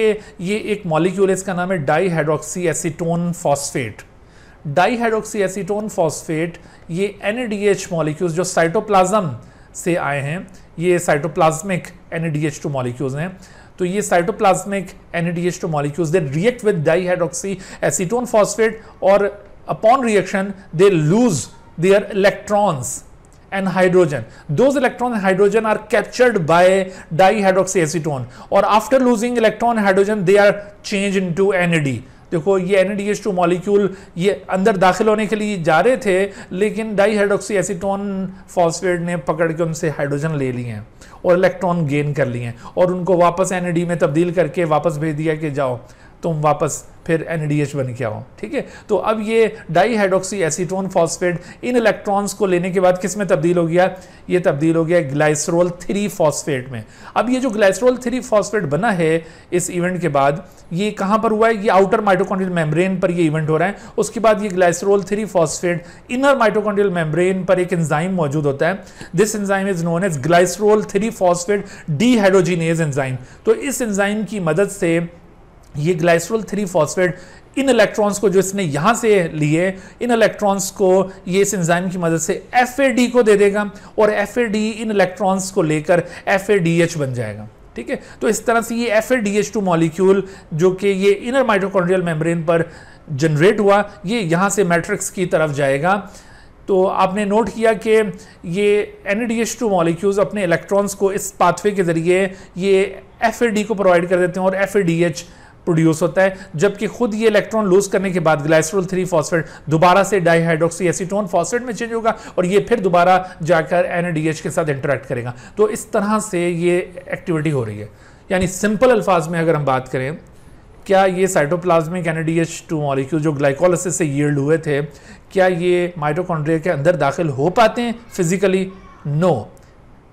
Speaker 1: ये एक मॉलिक्यूल है इसका नाम है dihydroxy acetone phosphate dihydroxy acetone phosphate ये एन डी जो साइटोप्लाज्म से आए हैं ये साइटोप्लाज्मिक एन डी हैं तो ये cytoplasmic N D H two molecule they react with dihydroxy acetone phosphate और upon reaction they lose their electrons and hydrogen those electron hydrogen are captured by dihydroxy acetone और after losing electron hydrogen they are change into देखो ये एन डी टू मॉलिक्यूल ये अंदर दाखिल होने के लिए जा रहे थे लेकिन डाईहाइड्रोक्सी एसिटोन फॉस्फेट ने पकड़ के उनसे हाइड्रोजन ले लिए हैं और इलेक्ट्रॉन गेन कर लिए हैं और उनको वापस एन में तब्दील करके वापस भेज दिया कि जाओ तुम वापस फिर एन बन के आओ ठीक है तो अब ये डाई हाइड्रोक्सी एसीटोन फॉस्फेट इन इलेक्ट्रॉन्स को लेने के बाद किस में तब्दील हो गया ये तब्दील हो गया ग्लाइसरोल थ्री फॉस्फेट में अब ये जो ग्लाइसरोल थ्री फॉस्फेट बना है इस इवेंट के बाद ये कहाँ पर हुआ है ये आउटर माइटोकॉन्ड्रियल मेम्ब्रेन पर ये इवेंट हो रहा है उसके बाद ये glycerol three phosphate inner mitochondrial membrane पर एक एंजाइम मौजूद होता है this enzyme is known as glycerol three phosphate dehydrogenase enzyme तो इस एंजाइम की मदद से ये ग्लाइसरॉल थ्री फॉस्फेट इन इलेक्ट्रॉन्स को जो इसने यहाँ से लिए इन इलेक्ट्रॉन्स को ये इस एंजाइम की मदद से एफ को दे देगा और एफ इन इलेक्ट्रॉन्स को लेकर एफ बन जाएगा ठीक है तो इस तरह से ये F D H two molecule जो कि ये इनर माइटोकॉन्ड्रियल मेम्ब्रेन पर जनरेट हुआ ये यहाँ से मैट्रिक्स की तरफ जाएगा तो आपने नोट किया कि ये N D H two molecules अपने इलेक्ट्रॉन्स को इस पाथवे के ज़रिए ये एफ को प्रोवाइड कर देते हैं और एफ डी एच प्रोड्यूस होता है जबकि खुद ये इलेक्ट्रॉन लूज करने के बाद ग्लाइसरोल थ्री फॉस्फेट दोबारा से डाईहाइड्रोक्सी एसिटोन फॉस्फेट में चेंज होगा और ये फिर दोबारा जाकर एन के साथ इंटरेक्ट करेगा तो इस तरह से ये एक्टिविटी हो रही है यानी सिंपल अल्फाज में अगर हम बात करें क्या ये साइटोप्लाज्मिक एच टू मॉलिक्यूल जो ग्लाइकोलिस से यील्ड हुए थे क्या ये माइटोकॉन्ड्रिया के अंदर दाखिल हो पाते हैं फिजिकली नो no.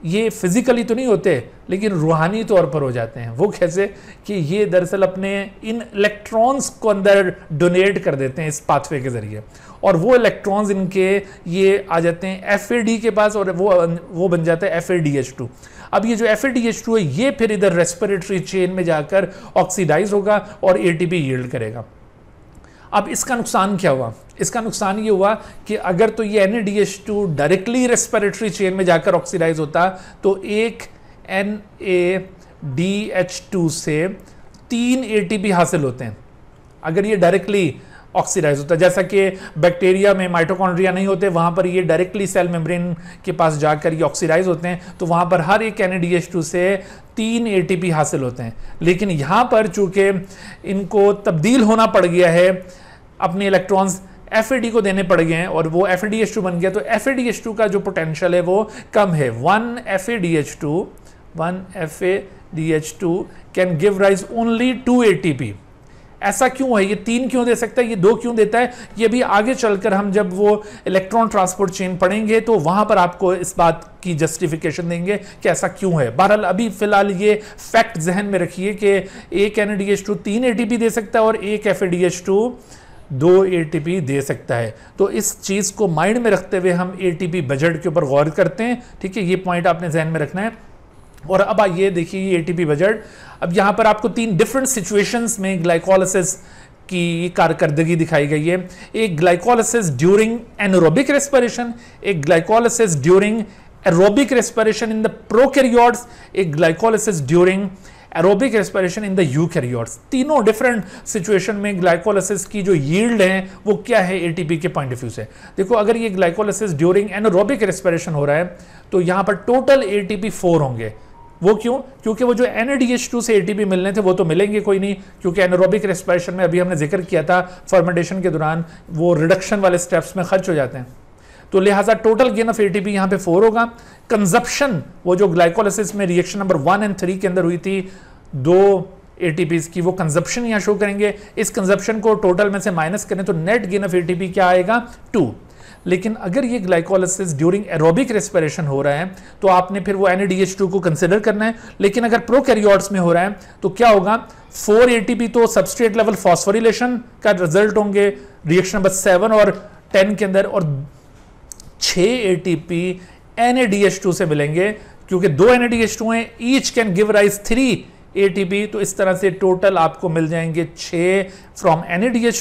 Speaker 1: ये फिज़िकली तो नहीं होते लेकिन रूहानी तौर पर हो जाते हैं वो कैसे कि ये दरअसल अपने इन इलेक्ट्रॉन्स को अंदर डोनेट कर देते हैं इस पाथवे के ज़रिए और वो इलेक्ट्रॉन्स इनके ये आ जाते हैं एफ के पास और वो वो बन जाता है F A D H two अब ये जो F A D H two है ये फिर इधर रेस्पिरेटरी चेन में जाकर ऑक्सीडाइज होगा और ए टी पी करेगा अब इसका नुकसान क्या हुआ इसका नुकसान ये हुआ कि अगर तो ये एन डायरेक्टली रेस्पिरेटरी चेन में जाकर ऑक्सीडाइज होता तो एक N A D H two से तीन ए टी पी हासिल होते हैं अगर ये डायरेक्टली ऑक्सीडाइज होता है जैसा कि बैक्टीरिया में माइटोकॉन्ड्रिया नहीं होते वहाँ पर ये डायरेक्टली सेल मेम्ब्रेन के पास जाकर ये ऑक्सीडाइज होते हैं तो वहाँ पर हर एक एन से तीन ए हासिल होते हैं लेकिन यहाँ पर चूँकि इनको तब्दील होना पड़ गया है अपने इलेक्ट्रॉन्स एफ को देने पड़ गए हैं और वो एफ बन गया तो एफ का जो पोटेंशियल है वो कम है one F A D H two one F A D H two can give rise only two A T P ऐसा क्यों है ये तीन क्यों दे सकता है ये दो क्यों देता है ये भी आगे चलकर हम जब वो इलेक्ट्रॉन ट्रांसपोर्ट चेन पढ़ेंगे तो वहां पर आपको इस बात की जस्टिफिकेशन देंगे कि ऐसा क्यों है बहरहाल अभी फिलहाल ये फैक्ट जहन में रखिए कि एक एन डी एच टू तीन ए टी पी दे सकता है और एक F A D H two दो ए टी पी दे सकता है तो इस चीज़ को माइंड में रखते हुए हम ए टी पी बजट के ऊपर गौर करते हैं ठीक है ये पॉइंट आपने जहन में रखना है और अब आइए देखिए ये ए बजट अब यहाँ पर आपको तीन डिफरेंट सिचुएशंस में ग्लाइकोलिसिस की कारकर्दगी दिखाई गई है एक ग्लाइकोलिसिस ड्यूरिंग एनोरोबिक रेस्पिरेशन एक glycolysis during aerobic respiration in the prokaryotes एक glycolysis during aerobic respiration in the eukaryotes तीनों डिफरेंट सिचुएशन में ग्लाइकोलिसिस की जो यील्ड है वो क्या है एटीपी के पॉइंट ऑफ व्यू से देखो अगर ये ग्लाइकोलिस ड्यूरिंग एनोरोबिक रेस्पिरेशन हो रहा है तो यहाँ पर टोटल एटीपी फोर होंगे वो क्यों क्योंकि वो जो एन से ए मिलने थे वो तो मिलेंगे कोई नहीं क्योंकि एनरोबिक रेस्परेशन में अभी हमने जिक्र किया था फर्मेंटेशन के दौरान वो रिडक्शन वाले स्टेप्स में खर्च हो जाते हैं तो लिहाजा total gain of A T P यहाँ पे फोर होगा कंजप्शन वो जो ग्लाइकोलिस में reaction number one and three के अंदर हुई थी दो ए की वो कंजप्शन यहाँ शो करेंगे इस कंजप्शन को टोटल में से माइनस करें तो नेट गेन ऑफ ए क्या आएगा टू लेकिन अगर ये ग्लाइकोलाइसिस ड्यूरिंग एरोबिक रेस्पिरेशन हो रहा है तो आपने फिर वो एन को कंसिडर करना है लेकिन अगर प्रोकैरियोट्स में हो रहा है तो क्या होगा फोर एटीपी तो सबस्ट्रेट लेवल फॉस्फोरिलेशन का रिजल्ट होंगे रिएक्शन नंबर सेवन और टेन के अंदर और छः ए टी एन टू से मिलेंगे क्योंकि दो N A D H two है each can give rise three A तो इस तरह से टोटल आपको मिल जाएंगे छः फ्रॉम एन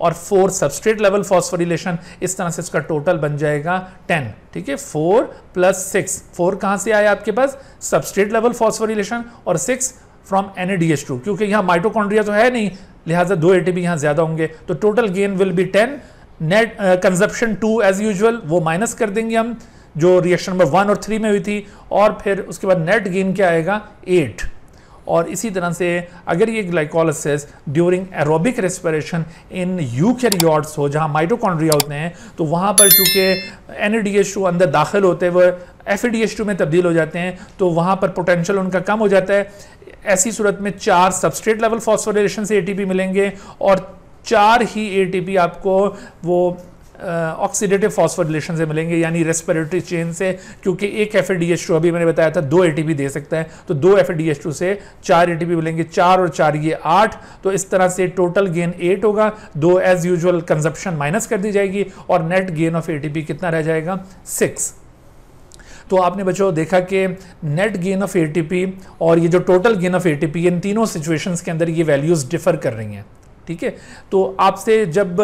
Speaker 1: और फोर सबस्ट्रेट लेवल फॉस्फोरिलेशन इस तरह से इसका टोटल बन जाएगा टेन ठीक है फोर प्लस सिक्स फोर कहाँ से आया आपके पास सबस्ट्रेट लेवल फॉस्फोरिलेशन और सिक्स फ्रॉम एन क्योंकि यहाँ माइटोकॉन्ड्रिया तो है नहीं लिहाजा दो ए टी यहाँ ज़्यादा होंगे तो total gain will be ten net consumption two as usual वो माइनस कर देंगे हम जो रिएक्शन नंबर वन और थ्री में हुई थी और फिर उसके बाद नेट गेन क्या आएगा एट और इसी तरह से अगर ये glycolysis during aerobic respiration in eukaryotes हो जहाँ माइटोकॉन्ड्रिया होते हैं तो वहाँ पर चूँकि एन अंदर दाखिल होते हुए एफ में तब्दील हो जाते हैं तो वहाँ पर पोटेंशियल उनका कम हो जाता है ऐसी सूरत में चार सबस्ट्रेट लेवल फॉस्फोरेशन से पी मिलेंगे और चार ही पी आपको वो ऑक्सीडेटिव फॉस्फोरिलेशन से मिलेंगे यानी रेस्पिरेटरी चेन से क्योंकि एक एफ टू अभी मैंने बताया था दो ए दे सकता है तो दो एफ टू से चार ए मिलेंगे चार और चार ये आठ तो इस तरह से टोटल गेन एट होगा दो एज यूजल कंजप्शन माइनस कर दी जाएगी और नेट गेन ऑफ ए कितना रह जाएगा सिक्स तो आपने बच्चों देखा कि नेट गेन ऑफ ए और ये जो टोटल गेन ऑफ ए इन तीनों सिचुएशंस के अंदर ये वैल्यूज़ डिफर कर रही हैं ठीक है तो आपसे जब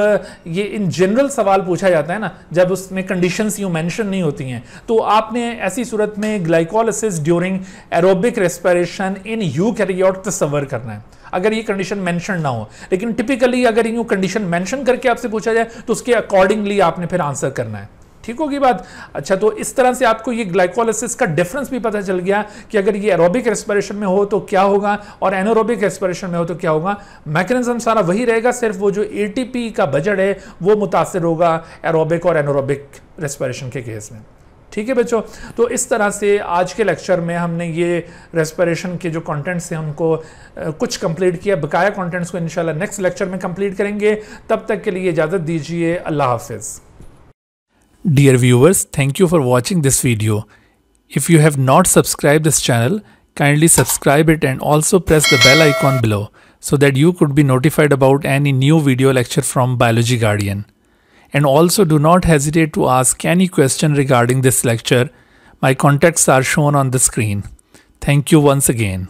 Speaker 1: ये इन जनरल सवाल पूछा जाता है ना जब उसमें कंडीशंस यू मेंशन नहीं होती हैं तो आपने ऐसी सूरत में glycolysis during aerobic respiration in eukaryote तस्वर करना है अगर ये कंडीशन मेंशन ना हो लेकिन टिपिकली अगर यूँ कंडीशन मेंशन करके आपसे पूछा जाए तो उसके अकॉर्डिंगली आपने फिर आंसर करना है ठीक होगी बात अच्छा तो इस तरह से आपको ये ग्लाइकोलाइसिस का डिफरेंस भी पता चल गया कि अगर ये एरोबिक रेस्पिरेशन में हो तो क्या होगा और एनोरोबिक रेस्पिरेशन में हो तो क्या होगा मैकेनिज्म सारा वही रहेगा सिर्फ वो जो एटीपी का बजट है वो मुतासर होगा एरोबिक और एनोरोबिक रेस्पिरेशन के केस में ठीक है बच्चों तो इस तरह से आज के लेक्चर में हमने ये रेस्पिरेशन के जो कंटेंट्स हैं उनको कुछ कंप्लीट किया बकाया कंटेंट्स को इंशाल्लाह नेक्स्ट लेक्चर में कंप्लीट करेंगे तब तक के लिए इजाज़त दीजिए अल्लाह हाफिज़ Dear viewers, thank you for watching this video. If you have not subscribed this channel, kindly subscribe it and also press the bell icon below so that you could be notified about any new video lecture from Biology Guardian. And also do not hesitate to ask any question regarding this lecture. My contacts are shown on the screen. Thank you once again.